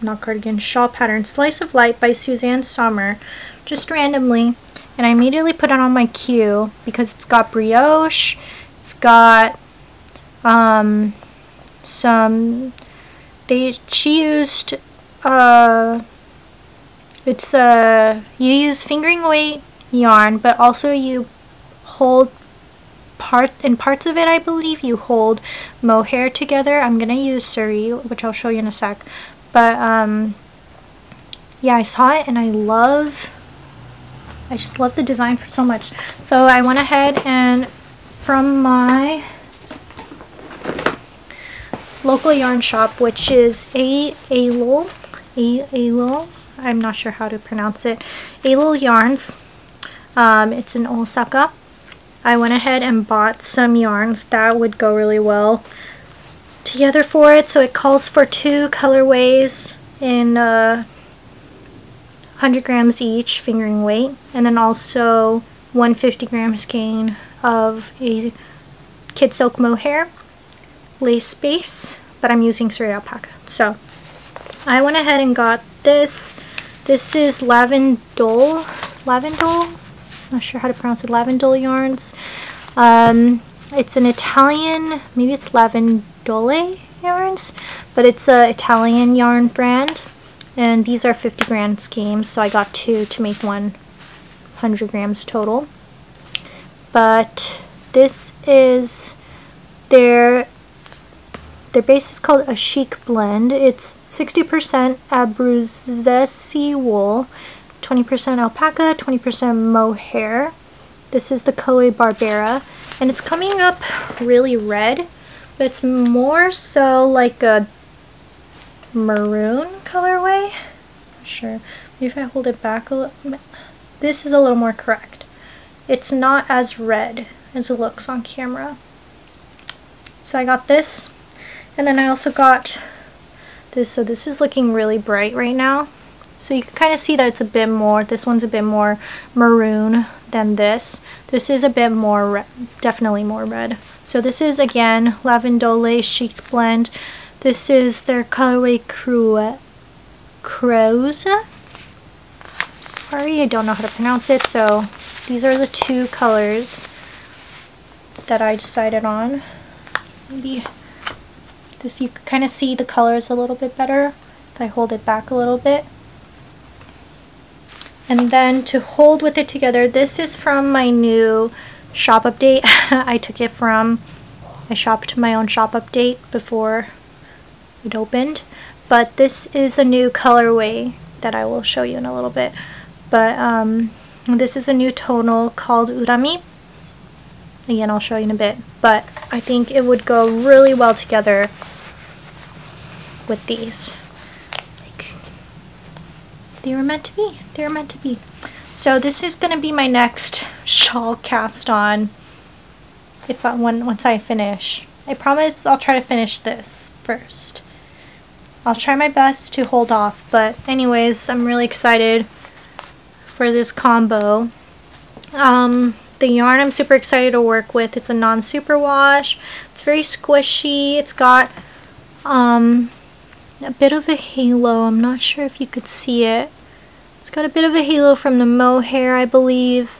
Speaker 1: not cardigan, shawl pattern, Slice of Light by Suzanne Sommer, just randomly. And I immediately put it on my queue because it's got brioche, it's got um, some they she used uh it's uh you use fingering weight yarn but also you hold part in parts of it I believe you hold mohair together. I'm gonna use suri which I'll show you in a sec. But um yeah I saw it and I love I just love the design for so much. So I went ahead and from my local yarn shop, which is A Alol, A Alol. I'm not sure how to pronounce it. Alol Yarns. Um, it's in Osaka. I went ahead and bought some yarns that would go really well together for it. So it calls for two colorways in uh, 100 grams each fingering weight, and then also 150 gram skein of a kid silk mohair lace base, but I'm using Suri alpaca. So I went ahead and got this. This is Lavandole. Lavandole? Not sure how to pronounce it. Lavandole yarns. Um, it's an Italian, maybe it's Lavandole yarns, but it's an Italian yarn brand. And these are 50 gram schemes, so I got two to make 100 grams total. But this is their their base is called a chic blend. It's 60% Abruzzese wool, 20% alpaca, 20% mohair. This is the colorway Barbera, and it's coming up really red, but it's more so like a maroon colorway. Not sure. Maybe if I hold it back a little. This is a little more correct. It's not as red as it looks on camera. So I got this, and then I also got this. So this is looking really bright right now. So you can kind of see that it's a bit more, this one's a bit more maroon than this. This is a bit more, definitely more red. So this is again Lavandole Chic Blend. This is their colorway Crue, Creusa. Sorry, I don't know how to pronounce it. So these are the two colors that I decided on. Maybe this you can kind of see the colors a little bit better if I hold it back a little bit. And then to hold with it together, this is from my new shop update. I took it from, I shopped my own shop update before it opened. But this is a new colorway that I will show you in a little bit. But um, this is a new tonal called Urami. Again, I'll show you in a bit. But I think it would go really well together with these. They were meant to be. They were meant to be. So this is going to be my next shawl cast on if I, when, once I finish. I promise I'll try to finish this first. I'll try my best to hold off, but anyways, I'm really excited for this combo. Um, the yarn I'm super excited to work with. It's a non-superwash. It's very squishy. It's got um, a bit of a halo. I'm not sure if you could see it. It's got a bit of a halo from the mohair, I believe.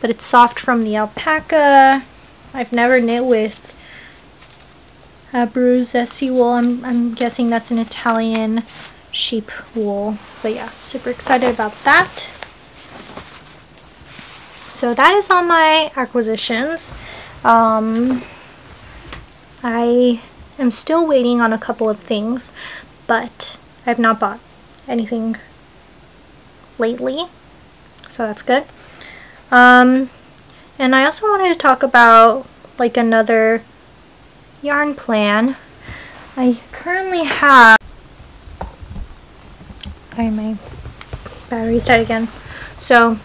Speaker 1: But it's soft from the alpaca. I've never knit with Abruzzese wool. I'm, I'm guessing that's an Italian sheep wool. But yeah, super excited about that. So that is all my acquisitions. Um, I I'm still waiting on a couple of things, but I have not bought anything lately, so that's good. Um, and I also wanted to talk about like another yarn plan. I currently have, sorry my battery's dead again. So,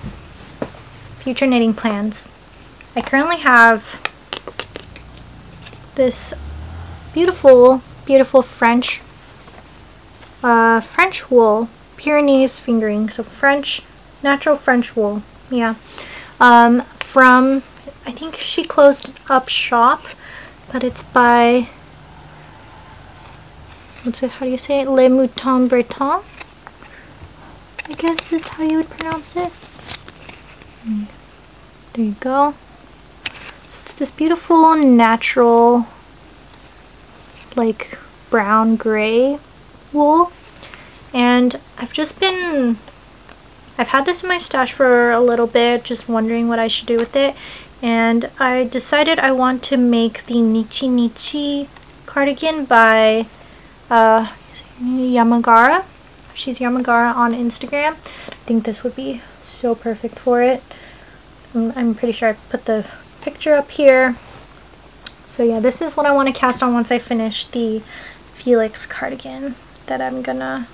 Speaker 1: future knitting plans. I currently have this beautiful, beautiful French, uh, French wool, Pyrenees fingering, so French, natural French wool, yeah, um, from, I think she closed up shop, but it's by, what's it, how do you say it, Les Moutons Bretons, I guess is how you would pronounce it. There you go. So it's this beautiful natural like brown gray wool. And I've just been I've had this in my stash for a little bit just wondering what I should do with it. And I decided I want to make the Nichi Nichi cardigan by uh, Yamagara. She's Yamagara on Instagram. I think this would be so perfect for it I'm pretty sure I put the picture up here so yeah, this is what I want to cast on once I finish the Felix cardigan that I'm gonna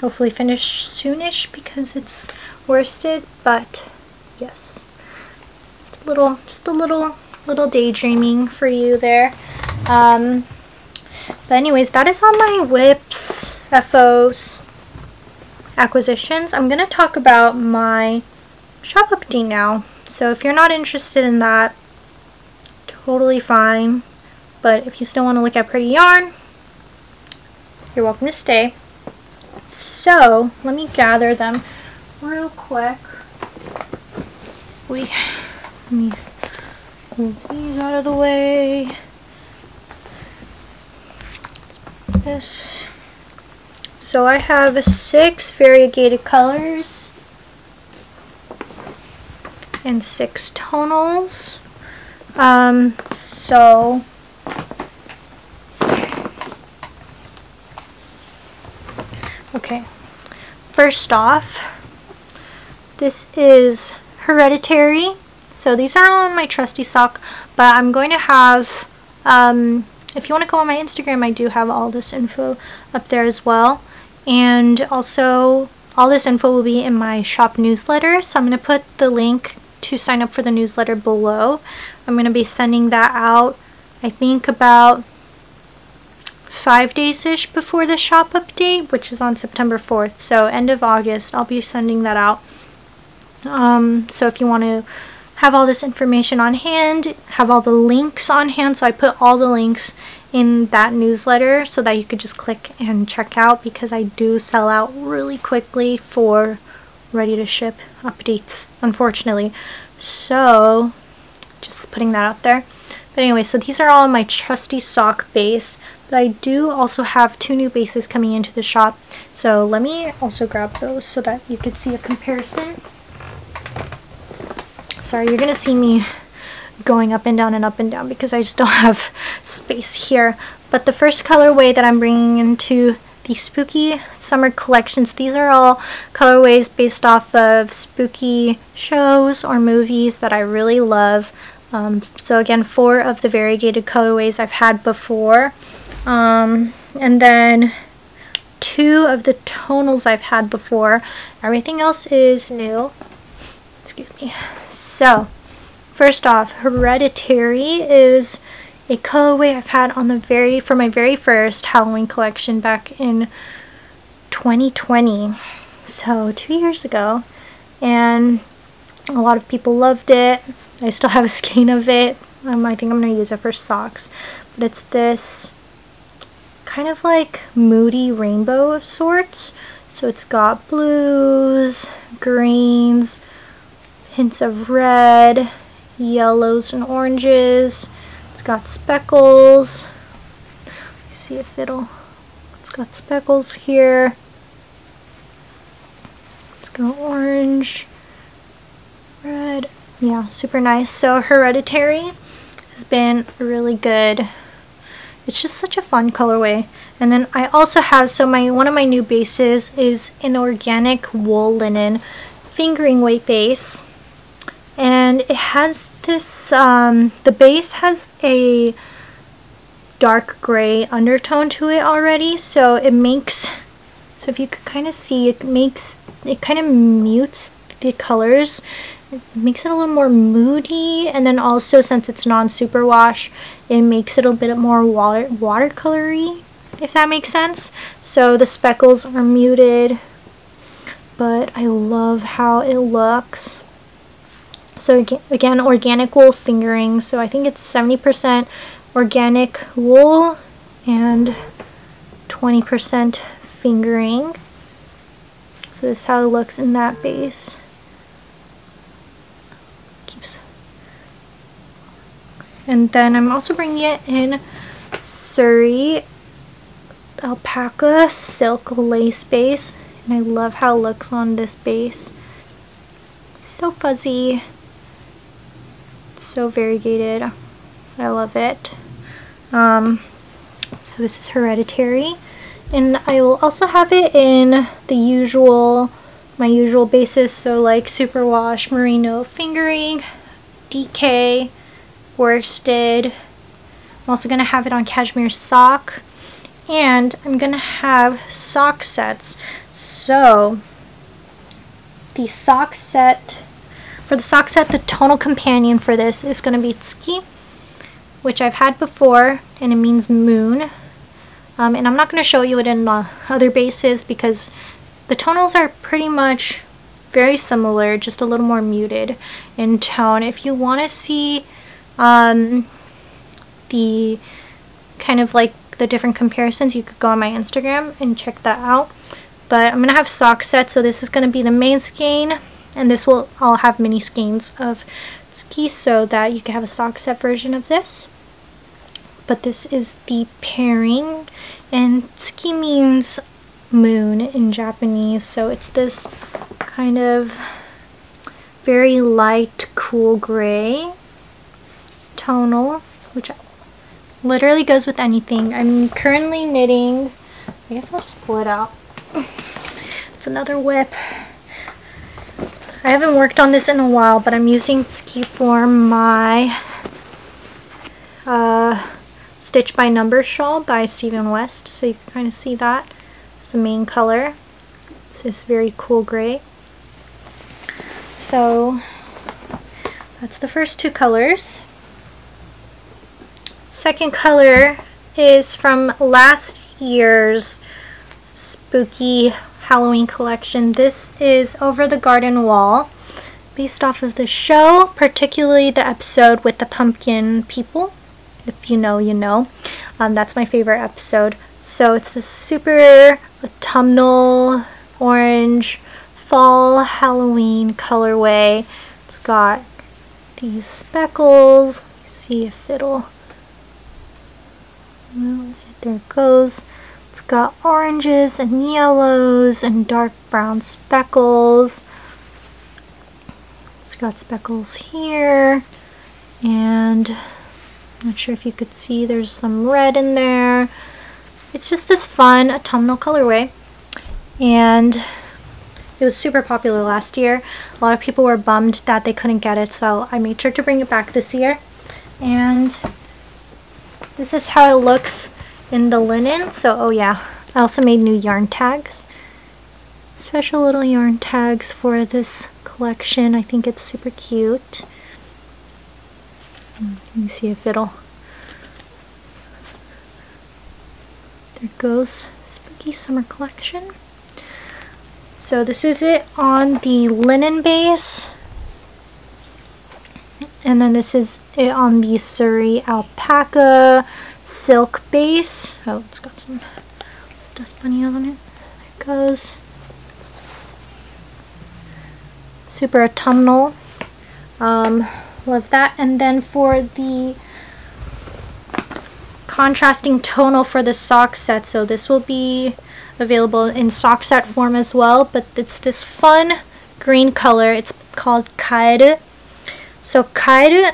Speaker 1: hopefully finish soonish because it's worsted, but yes. Just a little, just a little, little daydreaming for you there. Um, but anyways, that is on my WIPs, FOs, acquisitions. I'm going to talk about my shop update now. So if you're not interested in that, totally fine. But if you still want to look at pretty yarn, you're welcome to stay. So, let me gather them real quick. We, let me move these out of the way. This. So I have six variegated colors and six tonals. Um, so okay, first off, this is Hereditary. So these are all in my trusty sock, but I'm going to have, um, if you want to go on my Instagram, I do have all this info up there as well. And also, all this info will be in my shop newsletter, so I'm going to put the link to sign up for the newsletter below. I'm going to be sending that out, I think about five days-ish before the shop update, which is on September 4th. So end of August, I'll be sending that out. Um, so if you want to have all this information on hand, have all the links on hand, so I put all the links in that newsletter so that you could just click and check out because I do sell out really quickly for ready to ship updates, unfortunately. So, just putting that out there. But anyway, so these are all my trusty sock base. But I do also have two new bases coming into the shop. So let me also grab those so that you could see a comparison. Sorry, you're going to see me going up and down and up and down because I just don't have space here. But the first colorway that I'm bringing into the spooky summer collections, these are all colorways based off of spooky shows or movies that I really love. Um, so again, four of the variegated colorways I've had before. Um, and then two of the tonals I've had before. Everything else is new. Excuse me. So, first off, Hereditary is a colorway I've had on the very for my very first Halloween collection back in 2020. So, 2 years ago. And a lot of people loved it. I still have a skein of it. Um, I think I'm to use it for socks. But it's this kind of like moody rainbow of sorts. So it's got blues, greens, hints of red, yellows and oranges. It's got speckles. See if it'll, it's got speckles here. Let's go orange, red. Yeah, super nice. So Hereditary has been really good it's just such a fun colorway. And then I also have, so my one of my new bases is an organic wool linen fingering weight base. And it has this, um, the base has a dark gray undertone to it already. So it makes, so if you could kind of see, it makes, it kind of mutes the colors it makes it a little more moody and then also since it's non-superwash it makes it a bit more water watercolory if that makes sense so the speckles are muted but I love how it looks so again organic wool fingering so I think it's 70% organic wool and 20% fingering so this is how it looks in that base Keeps. And then I'm also bringing it in Suri alpaca silk lace base. And I love how it looks on this base. So fuzzy. So variegated. I love it. Um, so this is Hereditary. And I will also have it in the usual, my usual bases. So like Superwash, Merino Fingering, DK, worsted. I'm also going to have it on cashmere sock. And I'm going to have sock sets. So, the sock set, for the sock set, the tonal companion for this is going to be Tsuki, which I've had before, and it means moon. Um, and I'm not going to show you it in the other bases because the tonals are pretty much very similar, just a little more muted in tone. If you want to see um, the kind of like the different comparisons, you could go on my Instagram and check that out. But I'm going to have sock sets, so this is going to be the main skein, and this will all have mini skeins of Tsuki so that you can have a sock set version of this. But this is the pairing, and tsuki means moon in Japanese, so it's this kind of very light, cool gray tonal, which literally goes with anything. I'm currently knitting, I guess I'll just pull it out. It's another WIP. I haven't worked on this in a while, but I'm using Tsuki for my uh, Stitch by Numbers shawl by Stephen West. So you can kind of see that. It's the main color. It's this very cool gray. So that's the first two colors. Second color is from last year's spooky Halloween collection. This is Over the Garden Wall, based off of the show, particularly the episode with the pumpkin people. If you know, you know. Um, that's my favorite episode. So it's this super autumnal orange fall Halloween colorway. It's got these speckles. see if it'll there it goes. It's got oranges and yellows and dark brown speckles. It's got speckles here and I'm not sure if you could see there's some red in there. It's just this fun autumnal colorway and it was super popular last year. A lot of people were bummed that they couldn't get it so I made sure to bring it back this year and this is how it looks in the linen. So, oh yeah, I also made new yarn tags. Special little yarn tags for this collection. I think it's super cute. Hmm, let me see if it'll... There goes Spooky Summer Collection. So this is it on the linen base. And then this is it on the Suri alpaca silk base. Oh, it's got some dust bunny on it. There it goes. Super autumnal. Um, love that. And then for the contrasting tonal for the sock set, so this will be available in sock set form as well, but it's this fun green color. It's called Kaeru so kairu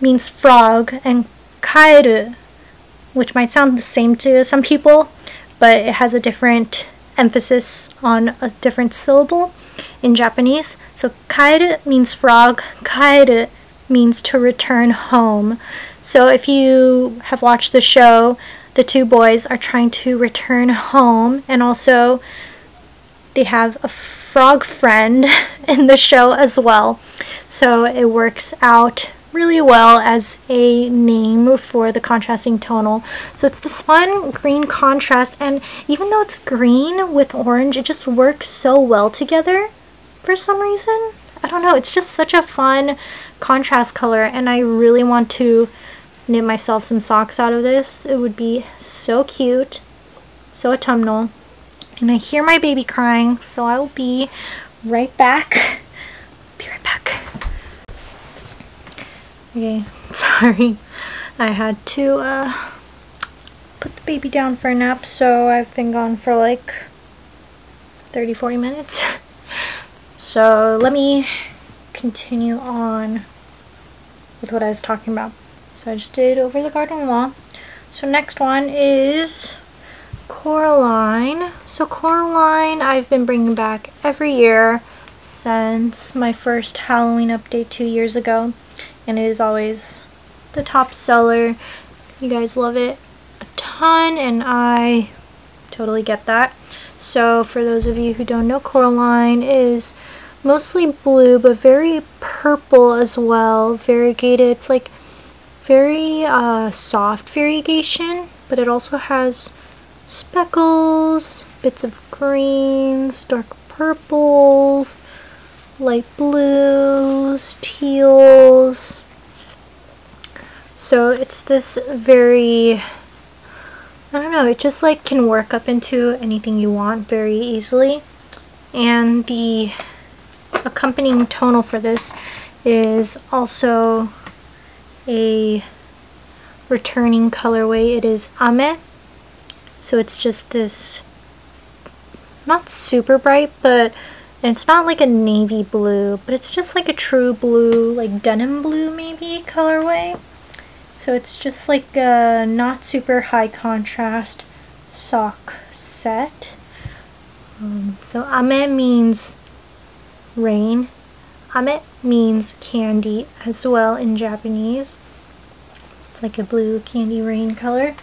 Speaker 1: means frog and kairu, which might sound the same to some people, but it has a different emphasis on a different syllable in Japanese. So kairu means frog, kairu means to return home. So if you have watched the show, the two boys are trying to return home and also they have a frog friend in the show as well. So it works out really well as a name for the contrasting tonal. So it's this fun green contrast and even though it's green with orange, it just works so well together for some reason. I don't know, it's just such a fun contrast color and I really want to knit myself some socks out of this. It would be so cute, so autumnal. And I hear my baby crying, so I will be right back. Be right back. Okay, sorry. I had to uh, put the baby down for a nap, so I've been gone for like 30-40 minutes. So let me continue on with what I was talking about. So I just did over the garden wall. So next one is Coraline. So Coraline I've been bringing back every year since my first Halloween update two years ago. And it is always the top seller. You guys love it a ton and I totally get that. So for those of you who don't know, Coraline is mostly blue but very purple as well. Variegated. It's like very uh, soft variegation but it also has speckles, bits of greens, dark purples, light blues, teals. So it's this very, I don't know, it just like can work up into anything you want very easily. And the accompanying tonal for this is also a returning colorway. It is Ame so it's just this, not super bright, but it's not like a navy blue, but it's just like a true blue, like denim blue maybe colorway. So it's just like a not super high contrast sock set. Um, so ame means rain. Ame means candy as well in Japanese. It's like a blue candy rain color.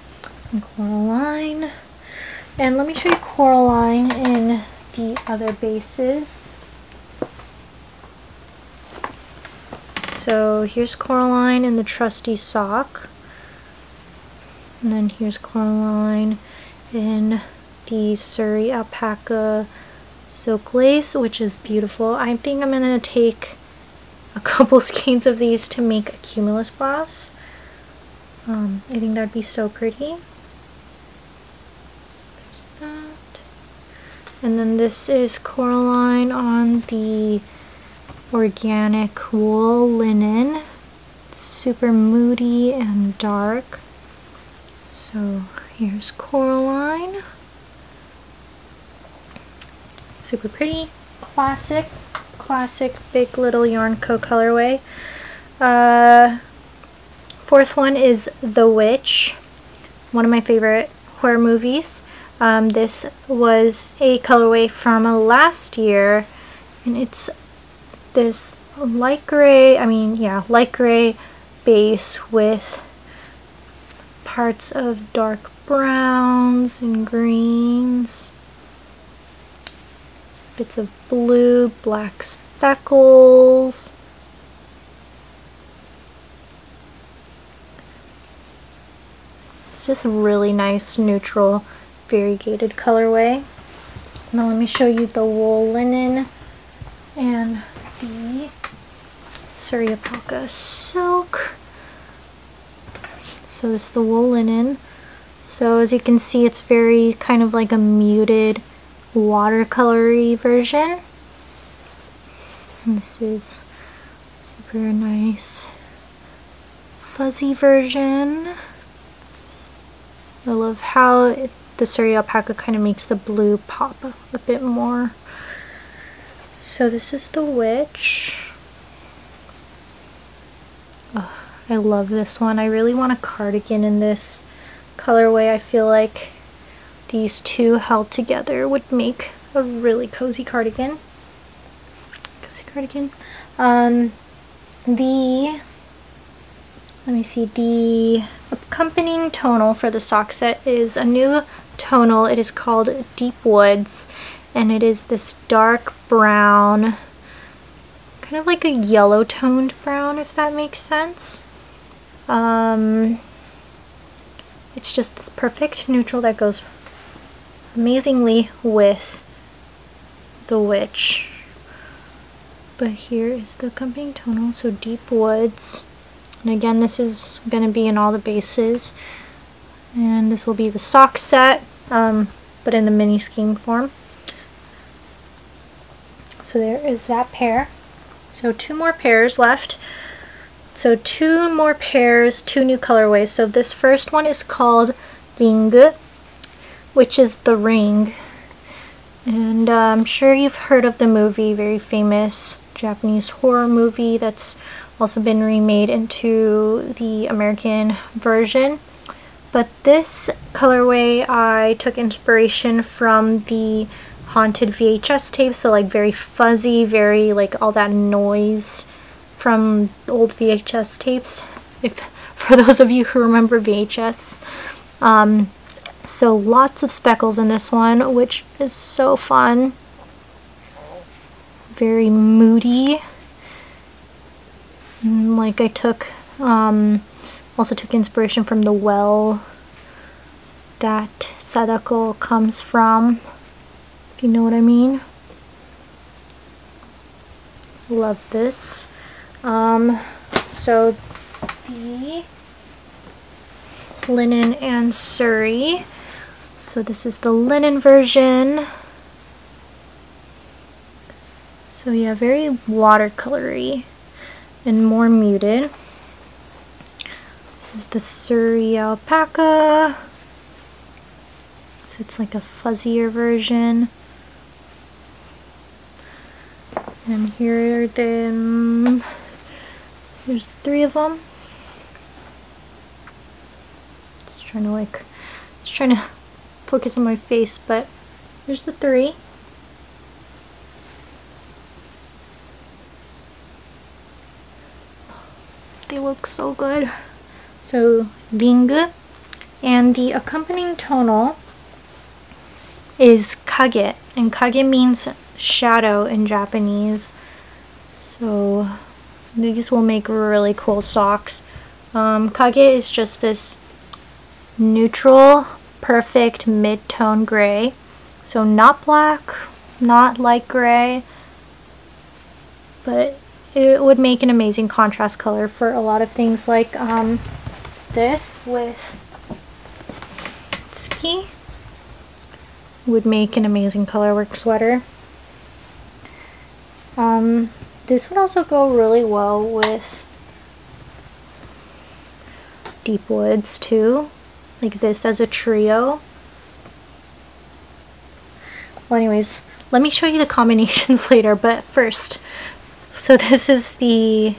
Speaker 1: And Coraline. And let me show you Coraline in the other bases. So here's Coraline in the trusty sock. And then here's Coraline in the Suri alpaca silk lace, which is beautiful. I think I'm going to take a couple skeins of these to make a cumulus blouse. Um, I think that'd be so pretty. So there's that. And then this is Coraline on the organic wool linen. Super moody and dark. So here's Coraline. Super pretty. Classic, classic Big Little Yarn Co. colorway. Uh, fourth one is The Witch. One of my favorite horror movies. Um, this was a colorway from last year and it's this light gray, I mean, yeah, light gray base with parts of dark browns and greens, bits of blue, black speckles, It's just a really nice neutral variegated colorway. Now let me show you the wool linen and the Suri Alpaca silk. So this is the wool linen. So as you can see, it's very kind of like a muted watercolory version. And this is super nice fuzzy version. I love how it, the Suri alpaca kind of makes the blue pop a bit more. So this is the witch. Oh, I love this one. I really want a cardigan in this colorway. I feel like these two held together would make a really cozy cardigan. Cozy cardigan. Um, the, let me see, the accompanying tonal for the sock set is a new tonal. It is called Deep Woods and it is this dark brown, kind of like a yellow toned brown if that makes sense. Um, it's just this perfect neutral that goes amazingly with the witch. But here is the accompanying tonal, so Deep Woods. And again, this is going to be in all the bases. And this will be the sock set, um, but in the mini skein form. So there is that pair. So two more pairs left. So two more pairs, two new colorways. So this first one is called Ringu, which is the ring. And uh, I'm sure you've heard of the movie, very famous Japanese horror movie that's also been remade into the American version. But this colorway, I took inspiration from the haunted VHS tapes, so like very fuzzy, very like all that noise from old VHS tapes. If for those of you who remember VHS. Um, so lots of speckles in this one, which is so fun. Very moody. And like I took, um, also took inspiration from the well that Sadako comes from if you know what I mean. Love this. Um, so the linen and Suri. So this is the linen version. So yeah, very watercolory and more muted. This is the Suri Alpaca. So it's like a fuzzier version. And here are them. Here's the three of them. Just trying to like, just trying to focus on my face, but here's the three. They look so good. So Ringu and the accompanying tonal is kage and kage means shadow in Japanese. So these will make really cool socks. Um, kage is just this neutral, perfect mid-tone gray. So not black, not light gray, but it would make an amazing contrast color for a lot of things like um, this with Tsuki would make an amazing colorwork sweater. Um, this would also go really well with deep woods too, like this as a trio. Well anyways, let me show you the combinations later, but first, so this is the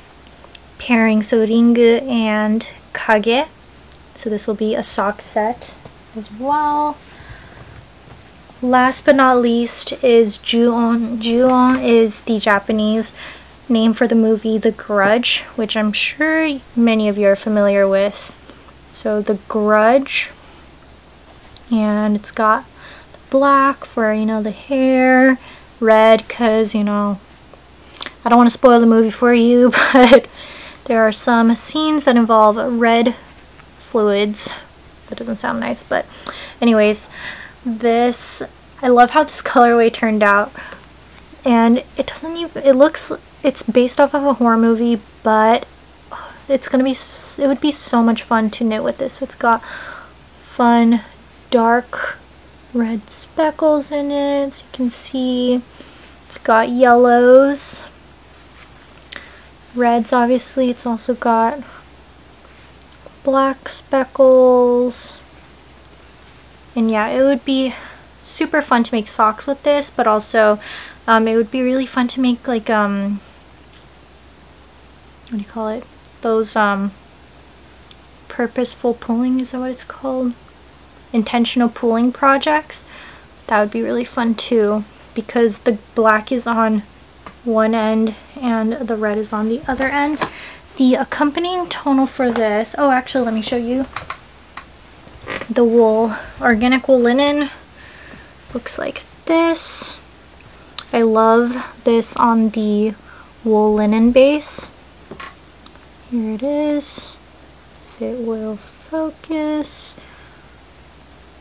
Speaker 1: pairing, so Ringu and Kage. So this will be a sock set as well. Last but not least is Ju-on. Ju-on is the Japanese name for the movie The Grudge, which I'm sure many of you are familiar with. So The Grudge, and it's got black for, you know, the hair, red because, you know, I don't want to spoil the movie for you, but there are some scenes that involve red fluids. That doesn't sound nice, but anyways, this, I love how this colorway turned out. And it doesn't even, it looks, it's based off of a horror movie, but it's gonna be, it would be so much fun to knit with this. So it's got fun, dark red speckles in it. You can see it's got yellows reds obviously. It's also got black speckles. And yeah it would be super fun to make socks with this but also um, it would be really fun to make like um what do you call it? Those um purposeful pulling is that what it's called? Intentional pulling projects. That would be really fun too because the black is on one end and the red is on the other end. The accompanying tonal for this, oh actually let me show you the wool. Organic wool linen looks like this. I love this on the wool linen base. Here it is. If it will focus.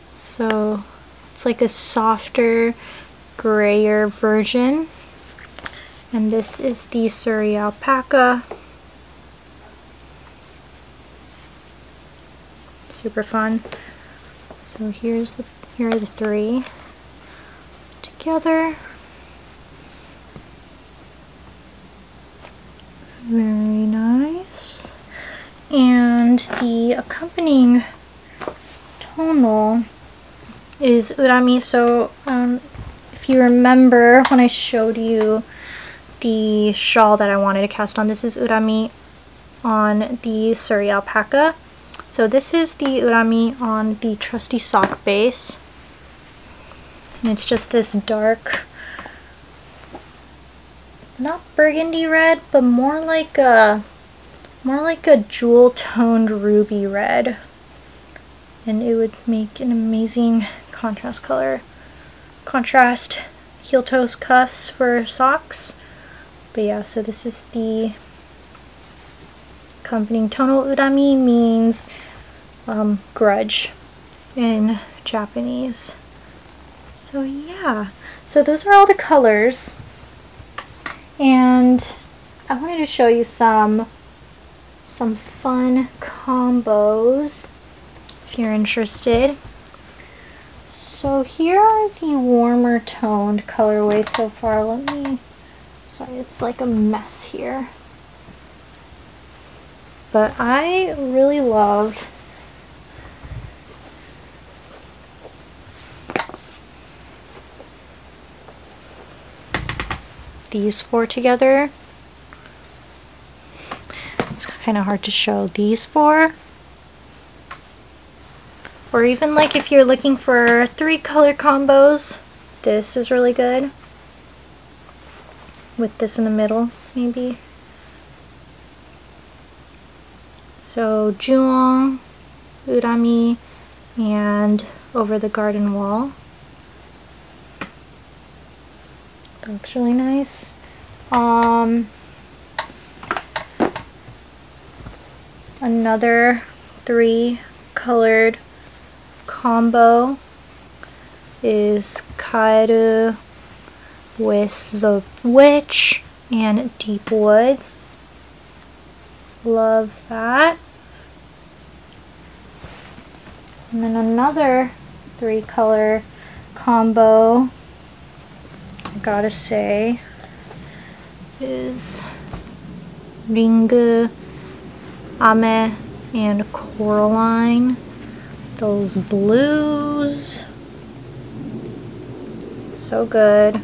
Speaker 1: So it's like a softer, grayer version and this is the Suri alpaca. Super fun. So here's the here are the three together. Very nice. And the accompanying tonal is urami. So um, if you remember when I showed you the shawl that I wanted to cast on. This is Urami on the Suri Alpaca. So this is the Urami on the trusty sock base. And it's just this dark, not burgundy red, but more like a, more like a jewel toned ruby red. And it would make an amazing contrast color. Contrast heel toes cuffs for socks but yeah, so this is the accompanying tonal Urami means um, grudge in Japanese. So yeah, so those are all the colors. And I wanted to show you some some fun combos if you're interested. So here are the warmer toned colorways so far. Let me Sorry, it's like a mess here. But I really love these four together. It's kind of hard to show these four. Or even like if you're looking for three color combos, this is really good with this in the middle, maybe. So Ju-on, Urami, and Over the Garden Wall. Looks really nice. Um, another three colored combo is Kaeru with the Witch and Deep Woods. Love that. And then another three color combo, I gotta say, is Ringu, Ame, and Coraline. Those blues. So good.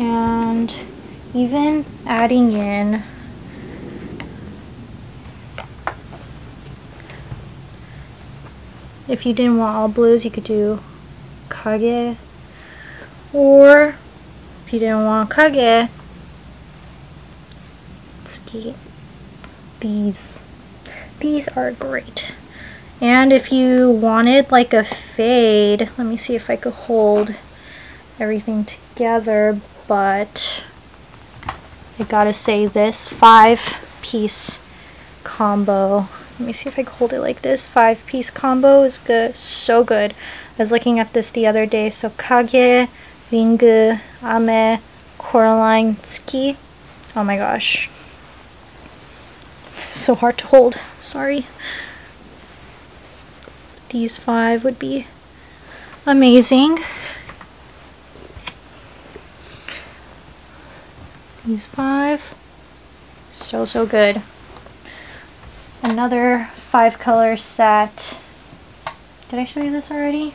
Speaker 1: And even adding in if you didn't want all blues you could do kage. Or if you didn't want kage Tsuki these. These are great. And if you wanted like a fade let me see if I could hold everything together but I gotta say this five piece combo. Let me see if I can hold it like this. Five piece combo is good so good. I was looking at this the other day. So Kage Ringu Ame Coraline Tsuki oh my gosh. So hard to hold. Sorry. These five would be amazing These five. So, so good. Another five color set. Did I show you this already?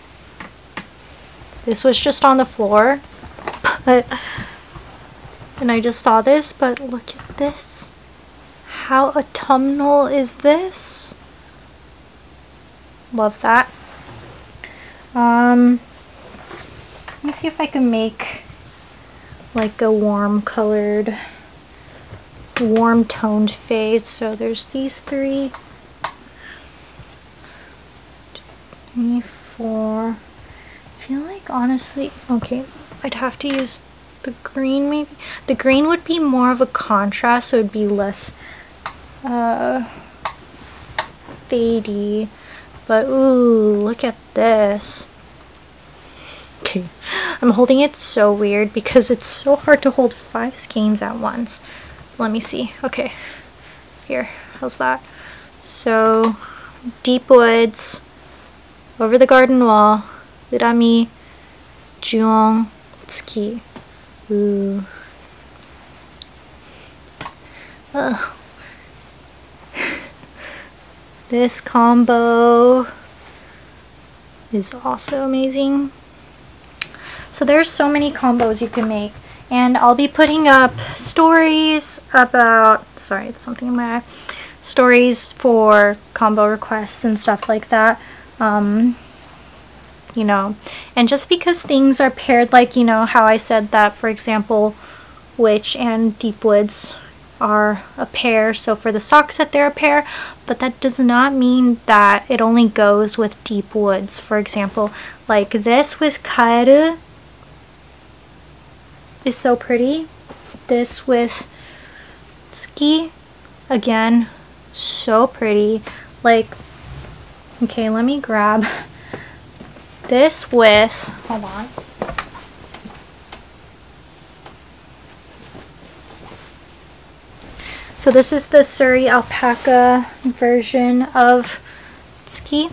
Speaker 1: This was just on the floor. But, and I just saw this, but look at this. How autumnal is this? Love that. Um, let me see if I can make like a warm colored, warm toned fade. So there's these three, three, four. I feel like honestly, okay, I'd have to use the green maybe. The green would be more of a contrast, so it'd be less uh, fadey. But ooh, look at this. Okay, I'm holding it so weird because it's so hard to hold five skeins at once. Let me see. Okay, here, how's that? So, Deep Woods, Over the Garden Wall, Urami, Ju-on, Tsuki. Ooh. Ugh. this combo is also amazing. So there's so many combos you can make. And I'll be putting up stories about, sorry, it's something in my eye, stories for combo requests and stuff like that. Um, you know, and just because things are paired, like, you know, how I said that, for example, Witch and Deep Woods are a pair, so for the sock set they're a pair, but that does not mean that it only goes with Deep Woods. For example, like this with Kaeru is so pretty. This with Tsuki, again, so pretty. Like, okay, let me grab this with, hold on. So this is the Suri alpaca version of Tsuki.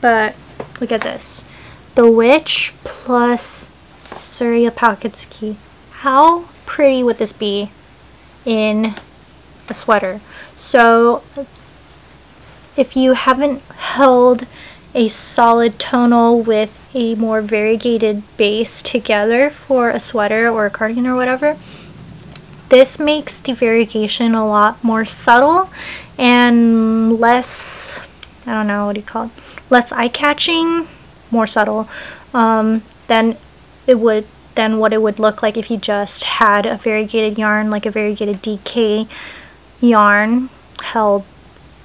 Speaker 1: But look at this. The Witch plus Suri alpaca Tsuki. How pretty would this be in a sweater? So if you haven't held a solid tonal with a more variegated base together for a sweater or a cardigan or whatever, this makes the variegation a lot more subtle and less, I don't know, what do you call it, less eye-catching, more subtle um, than it would than what it would look like if you just had a variegated yarn, like a variegated DK yarn held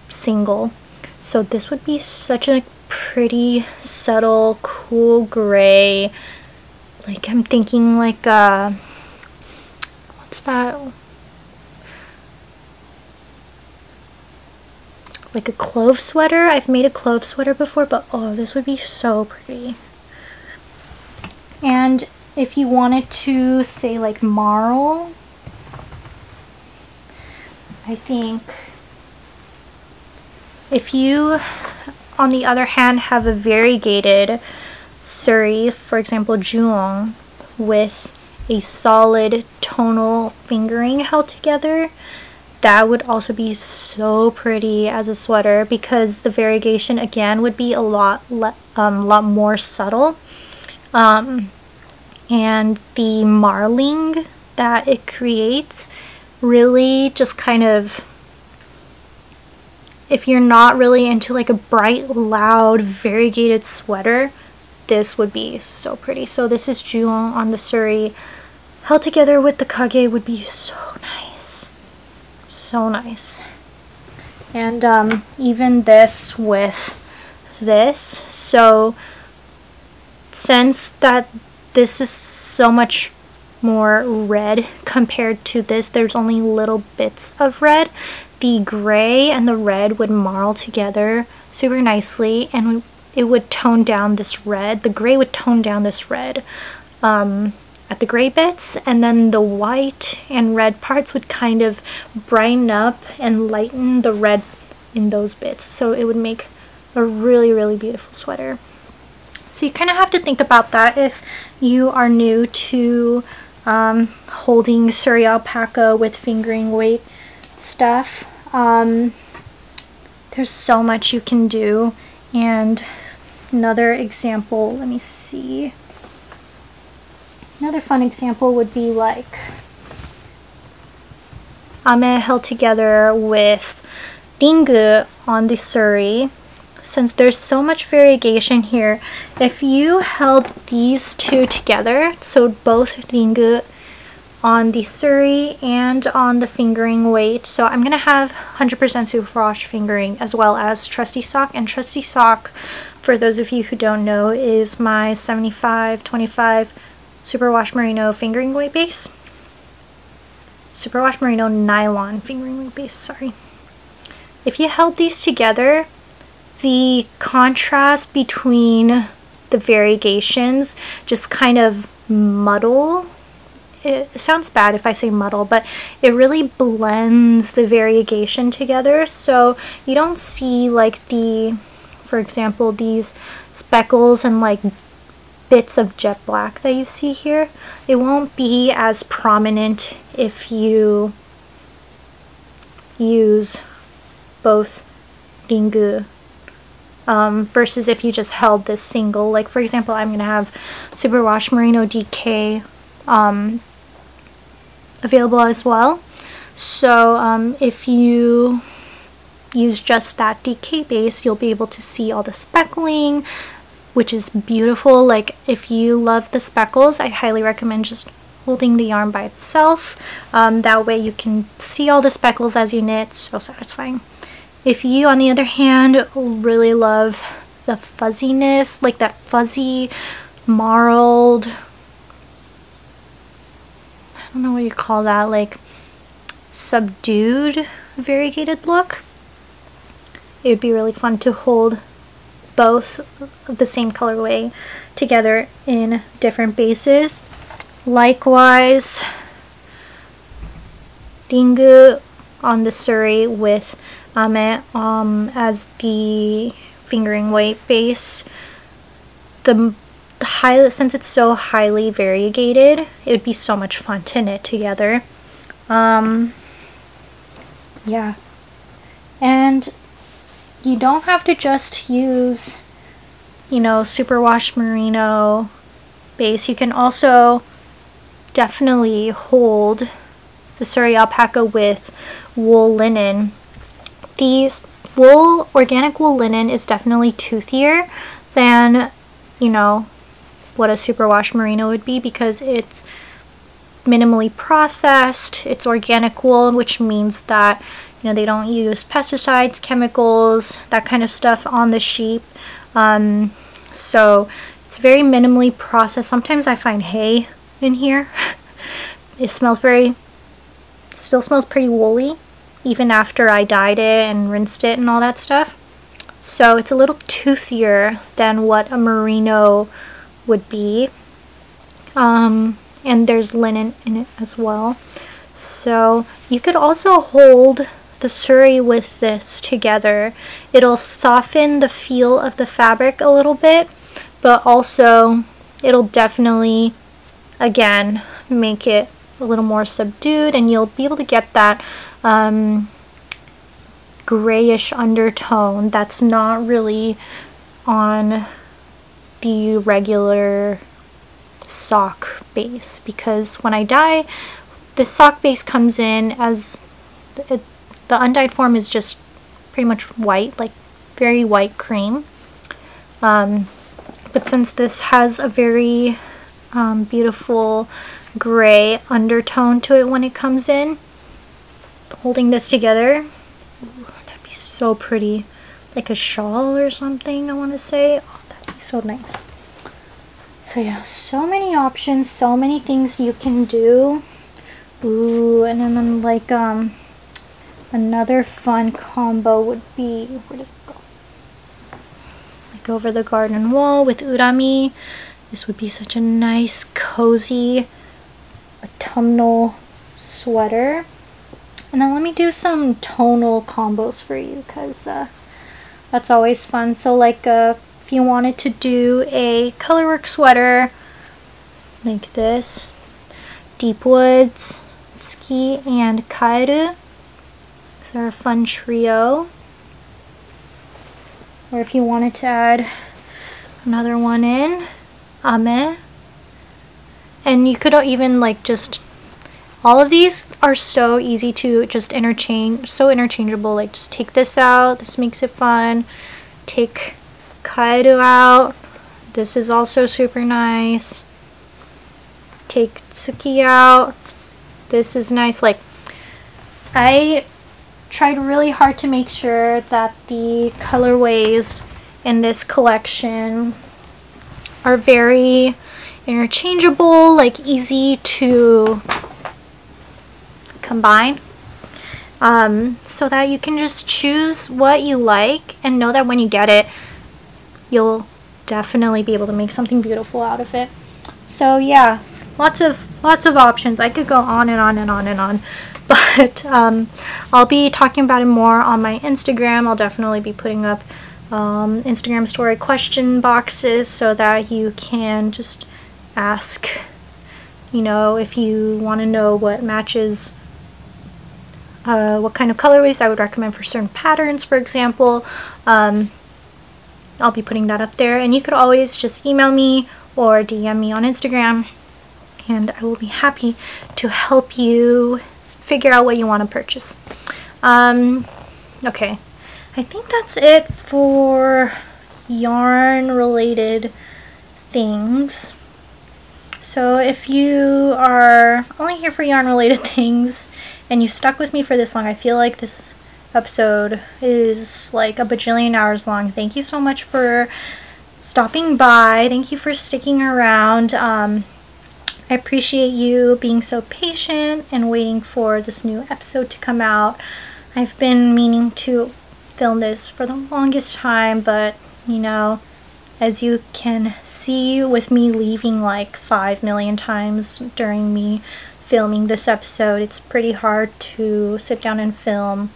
Speaker 1: single. So this would be such a pretty, subtle, cool gray. Like I'm thinking like uh what's that? Like a clove sweater. I've made a clove sweater before, but oh, this would be so pretty. And if you wanted to say like marl, I think if you on the other hand have a variegated suri, for example Ju-on, with a solid tonal fingering held together, that would also be so pretty as a sweater because the variegation again would be a lot um, lot more subtle um, and the marling that it creates really just kind of if you're not really into like a bright loud variegated sweater this would be so pretty. So this is Ju-on on the Suri held together with the Kage would be so nice. So nice. And um, even this with this. So since that this is so much more red compared to this. There's only little bits of red. The gray and the red would marl together super nicely and it would tone down this red. The gray would tone down this red um, at the gray bits and then the white and red parts would kind of brighten up and lighten the red in those bits. So it would make a really really beautiful sweater so you kind of have to think about that if you are new to um, holding Suri alpaca with fingering weight stuff. Um, there's so much you can do and another example, let me see. Another fun example would be like Ame held together with Ringu on the Suri since there's so much variegation here, if you held these two together, so both Ringu on the Suri and on the fingering weight, so I'm going to have 100% superwash fingering as well as Trusty Sock, and Trusty Sock, for those of you who don't know, is my 75-25 superwash merino fingering weight base. Superwash merino nylon fingering weight base, sorry. If you held these together, the contrast between the variegations just kind of muddle it sounds bad if I say muddle, but it really blends the variegation together. So you don't see like the, for example, these speckles and like bits of jet black that you see here. It won't be as prominent if you use both Ringu um, versus if you just held this single. Like for example, I'm going to have Superwash Merino DK um, available as well. So um, if you use just that DK base, you'll be able to see all the speckling, which is beautiful. Like if you love the speckles, I highly recommend just holding the yarn by itself. Um, that way you can see all the speckles as you knit, so satisfying. If you, on the other hand, really love the fuzziness, like that fuzzy, marled, I don't know what you call that, like subdued variegated look, it would be really fun to hold both of the same colorway together in different bases. Likewise, Ringu on the Suri with Ame um, as the fingering weight base. The, high, since it's so highly variegated, it would be so much fun to knit together. Um, yeah. And you don't have to just use, you know, superwash merino base. You can also definitely hold the Suri alpaca with wool linen these wool, organic wool linen is definitely toothier than, you know, what a superwash merino would be because it's minimally processed. It's organic wool, which means that you know they don't use pesticides, chemicals, that kind of stuff on the sheep. Um, so it's very minimally processed. Sometimes I find hay in here. it smells very, still smells pretty woolly, even after I dyed it and rinsed it and all that stuff. So it's a little toothier than what a merino would be. Um, and there's linen in it as well. So you could also hold the suri with this together. It'll soften the feel of the fabric a little bit, but also it'll definitely, again, make it a little more subdued and you'll be able to get that um, grayish undertone that's not really on the regular sock base. Because when I dye the sock base comes in as it, the undyed form is just pretty much white like very white cream. Um, but since this has a very um, beautiful gray undertone to it when it comes in holding this together ooh, that'd be so pretty like a shawl or something I want to say oh, that'd be so nice so yeah, so many options, so many things you can do. Ooh, and then like um another fun combo would be where did it go? Like over the garden wall with urami. This would be such a nice, cozy autumnal sweater. And then let me do some tonal combos for you because uh, that's always fun. So like uh, if you wanted to do a colorwork sweater like this, Deep Woods, Ski, and Kaeru. These are a fun trio. Or if you wanted to add another one in, Ame. And you could even like just all of these are so easy to just interchange, so interchangeable. Like just take this out, this makes it fun. Take Kaeru out. This is also super nice. Take Tsuki out. This is nice. Like, I tried really hard to make sure that the colorways in this collection are very interchangeable, like easy to combine. Um, so that you can just choose what you like and know that when you get it, you'll definitely be able to make something beautiful out of it. So yeah, lots of lots of options. I could go on and on and on and on, but um, I'll be talking about it more on my Instagram. I'll definitely be putting up um, Instagram story question boxes so that you can just ask, you know, if you want to know what matches uh, what kind of colorways I would recommend for certain patterns, for example. Um, I'll be putting that up there. And you could always just email me or DM me on Instagram and I will be happy to help you figure out what you want to purchase. Um, okay, I think that's it for yarn related things. So if you are only here for yarn related things and you stuck with me for this long, I feel like this episode is like a bajillion hours long. Thank you so much for stopping by. Thank you for sticking around. Um, I appreciate you being so patient and waiting for this new episode to come out. I've been meaning to film this for the longest time, but you know, as you can see with me leaving like 5 million times during me filming this episode, it's pretty hard to sit down and film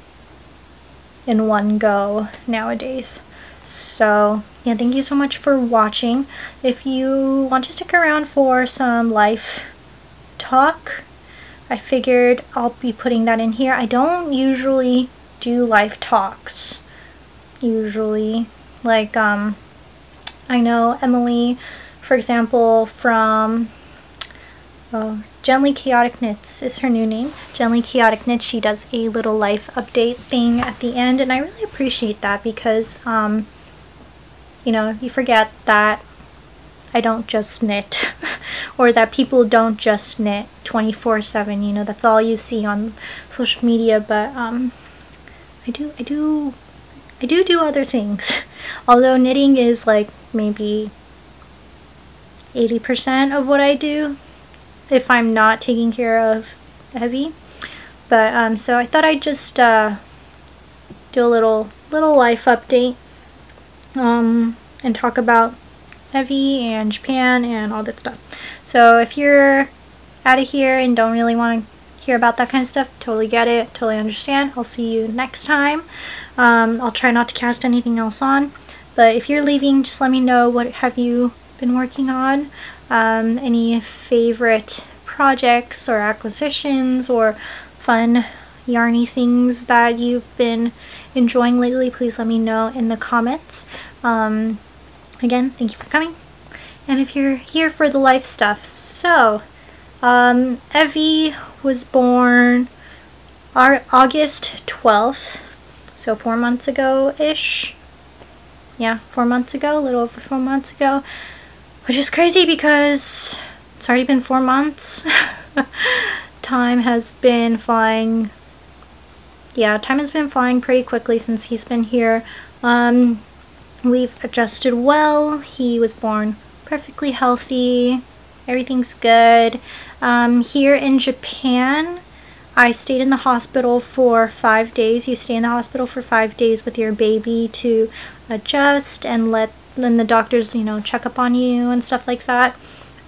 Speaker 1: in one go nowadays. So, yeah, thank you so much for watching. If you want to stick around for some life talk, I figured I'll be putting that in here. I don't usually do life talks, usually. Like, um, I know Emily, for example, from oh, Gently Chaotic Knits is her new name. Gently Chaotic Knits, she does a little life update thing at the end, and I really appreciate that because, um, you know, you forget that I don't just knit or that people don't just knit 24/7 you know that's all you see on social media but um I do I do I do do other things although knitting is like maybe 80% of what I do if I'm not taking care of Evi but um so I thought I'd just uh do a little little life update um and talk about Evi and Japan and all that stuff. So if you're out of here and don't really want to hear about that kind of stuff, totally get it, totally understand. I'll see you next time. Um, I'll try not to cast anything else on. But if you're leaving, just let me know what have you been working on. Um, any favorite projects or acquisitions or fun yarny things that you've been enjoying lately, please let me know in the comments. Um, again, thank you for coming. And if you're here for the life stuff, so um, Evi was born our August 12th, so four months ago-ish. Yeah, four months ago, a little over four months ago, which is crazy because it's already been four months. time has been flying. Yeah, time has been flying pretty quickly since he's been here. Um, We've adjusted well. He was born perfectly healthy. Everything's good. Um, here in Japan, I stayed in the hospital for five days. You stay in the hospital for five days with your baby to adjust and let then the doctors, you know, check up on you and stuff like that.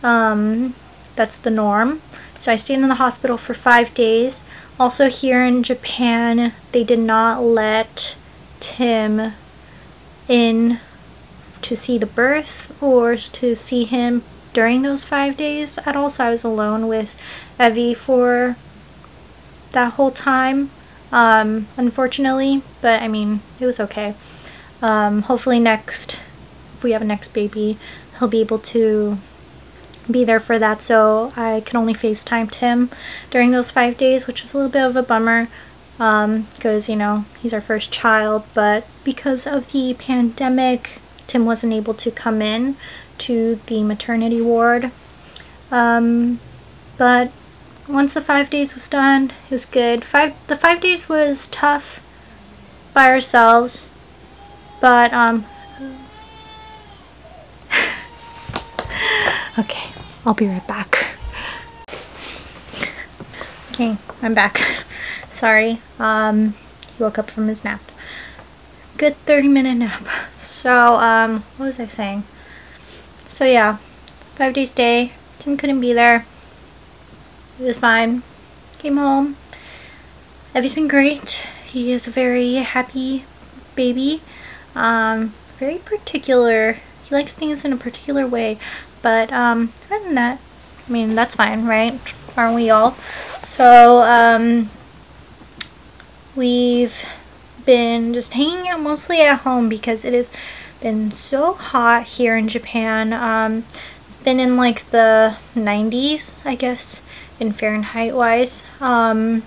Speaker 1: Um, that's the norm. So I stayed in the hospital for five days. Also here in Japan, they did not let Tim in to see the birth or to see him during those five days at all. So I was alone with Evi for that whole time, um, unfortunately. But I mean, it was okay. Um, hopefully next, if we have a next baby, he'll be able to be there for that. So I can only FaceTime him during those five days, which was a little bit of a bummer because, um, you know, he's our first child, but because of the pandemic, Tim wasn't able to come in to the maternity ward. Um, but once the five days was done, it was good. Five the five days was tough by ourselves, but um. okay, I'll be right back. Okay, I'm back. Sorry. Um, he woke up from his nap. Good 30 minute nap. So, um, what was I saying? So yeah, five days day. Tim couldn't be there. It was fine. Came home. Evi's been great. He is a very happy baby. Um, very particular. He likes things in a particular way. But, um, other than that, I mean, that's fine, right? Aren't we all? So, um, We've been just hanging out mostly at home because it has been so hot here in Japan. Um, it's been in like the 90s, I guess, in Fahrenheit wise. Um,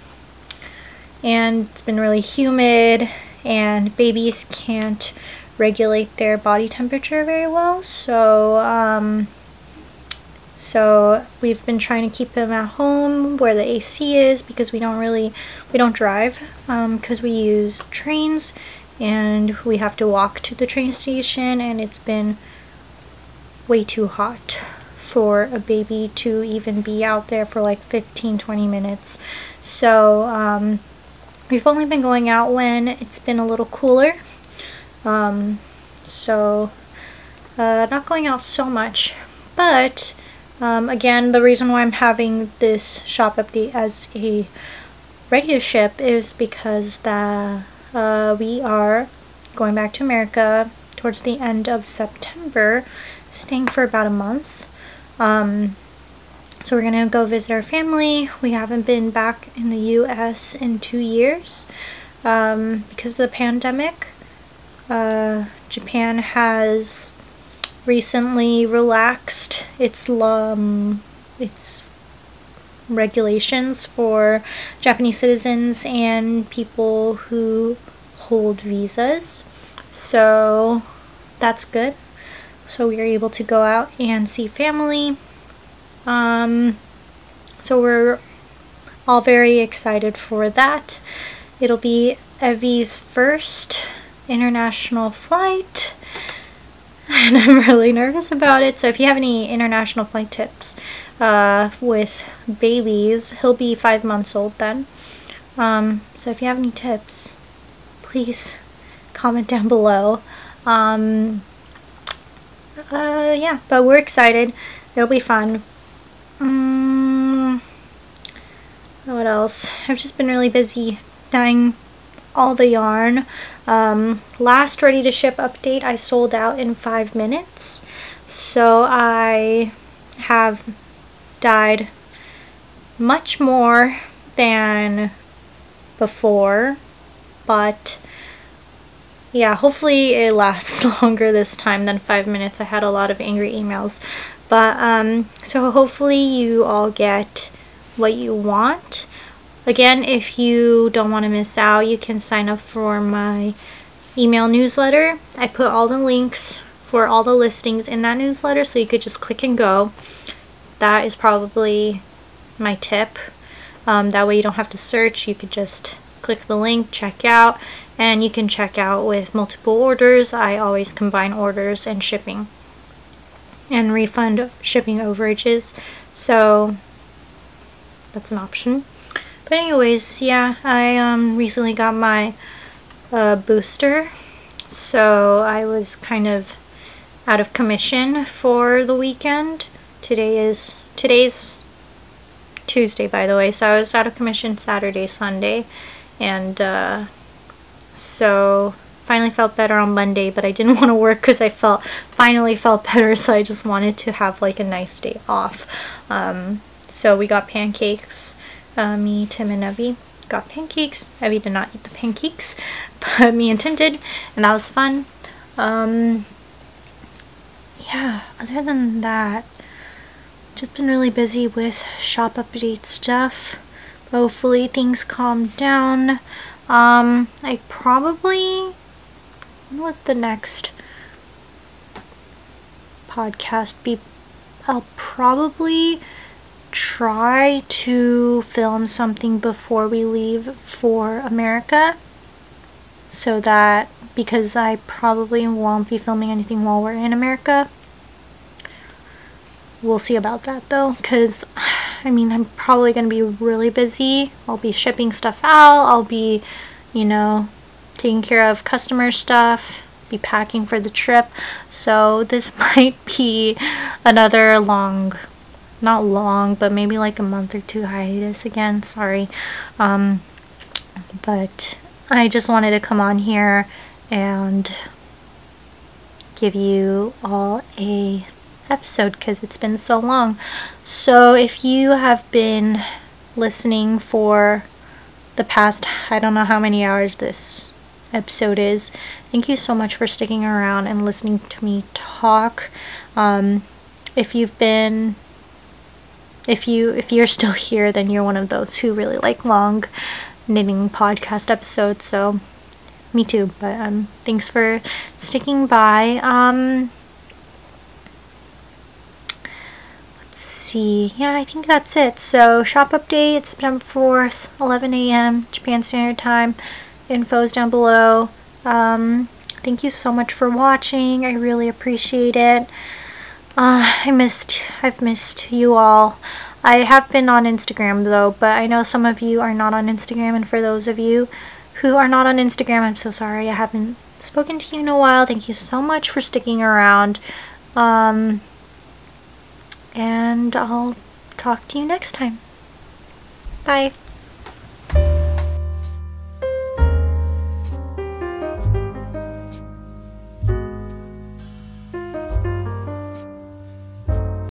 Speaker 1: and it's been really humid and babies can't regulate their body temperature very well. So, um, so we've been trying to keep them at home where the AC is because we don't really, we don't drive because um, we use trains and we have to walk to the train station and it's been way too hot for a baby to even be out there for like 15-20 minutes. So um, we've only been going out when it's been a little cooler. Um, so uh, not going out so much, but um, again, the reason why I'm having this shop update as a radio ship is because the, uh, we are going back to America towards the end of September, staying for about a month. Um, so we're going to go visit our family. We haven't been back in the U.S. in two years um, because of the pandemic. Uh, Japan has recently relaxed its um, its regulations for Japanese citizens and people who hold visas. So that's good. so we are able to go out and see family. Um, so we're all very excited for that. It'll be Evi's first international flight and I'm really nervous about it. So if you have any international flight tips uh, with babies, he'll be five months old then. Um, so if you have any tips, please comment down below. Um, uh, yeah, but we're excited. It'll be fun. Um, what else? I've just been really busy dyeing all the yarn. Um, last ready to ship update I sold out in five minutes. So I have dyed much more than before, but yeah, hopefully it lasts longer this time than five minutes. I had a lot of angry emails. But, um, so hopefully you all get what you want. Again, if you don't want to miss out, you can sign up for my email newsletter. I put all the links for all the listings in that newsletter so you could just click and go. That is probably my tip. Um, that way you don't have to search, you could just click the link, check out, and you can check out with multiple orders. I always combine orders and shipping and refund shipping overages. So that's an option. But anyways, yeah, I um, recently got my uh, booster. So I was kind of out of commission for the weekend. Today is today's Tuesday by the way. So I was out of commission Saturday, Sunday and uh, so finally felt better on Monday, but I didn't want to work because I felt finally felt better, so I just wanted to have like a nice day off. Um, so we got pancakes uh, me, Tim, and Evi got pancakes. Evi did not eat the pancakes, but me and Tim did, and that was fun. Um, yeah, other than that, just been really busy with shop update stuff. Hopefully things calm down. Um, I probably, what the next podcast be? I'll probably try to film something before we leave for America so that because I probably won't be filming anything while we're in America. We'll see about that though because I mean I'm probably going to be really busy. I'll be shipping stuff out. I'll be, you know, taking care of customer stuff, be packing for the trip. So this might be another long not long, but maybe like a month or two hiatus again. Sorry. Um, but I just wanted to come on here and give you all a episode because it's been so long. So if you have been listening for the past, I don't know how many hours this episode is, thank you so much for sticking around and listening to me talk. Um, if you've been if you if you're still here then you're one of those who really like long knitting podcast episodes so me too but um thanks for sticking by. Um let's see. Yeah i think that's it. So shop update september 4th 11 a.m japan standard time. Info's down below. Um thank you so much for watching. I really appreciate it uh, I missed, I've missed you all. I have been on Instagram though, but I know some of you are not on Instagram, and for those of you who are not on Instagram, I'm so sorry. I haven't spoken to you in a while. Thank you so much for sticking around. Um, and I'll talk to you next time. Bye.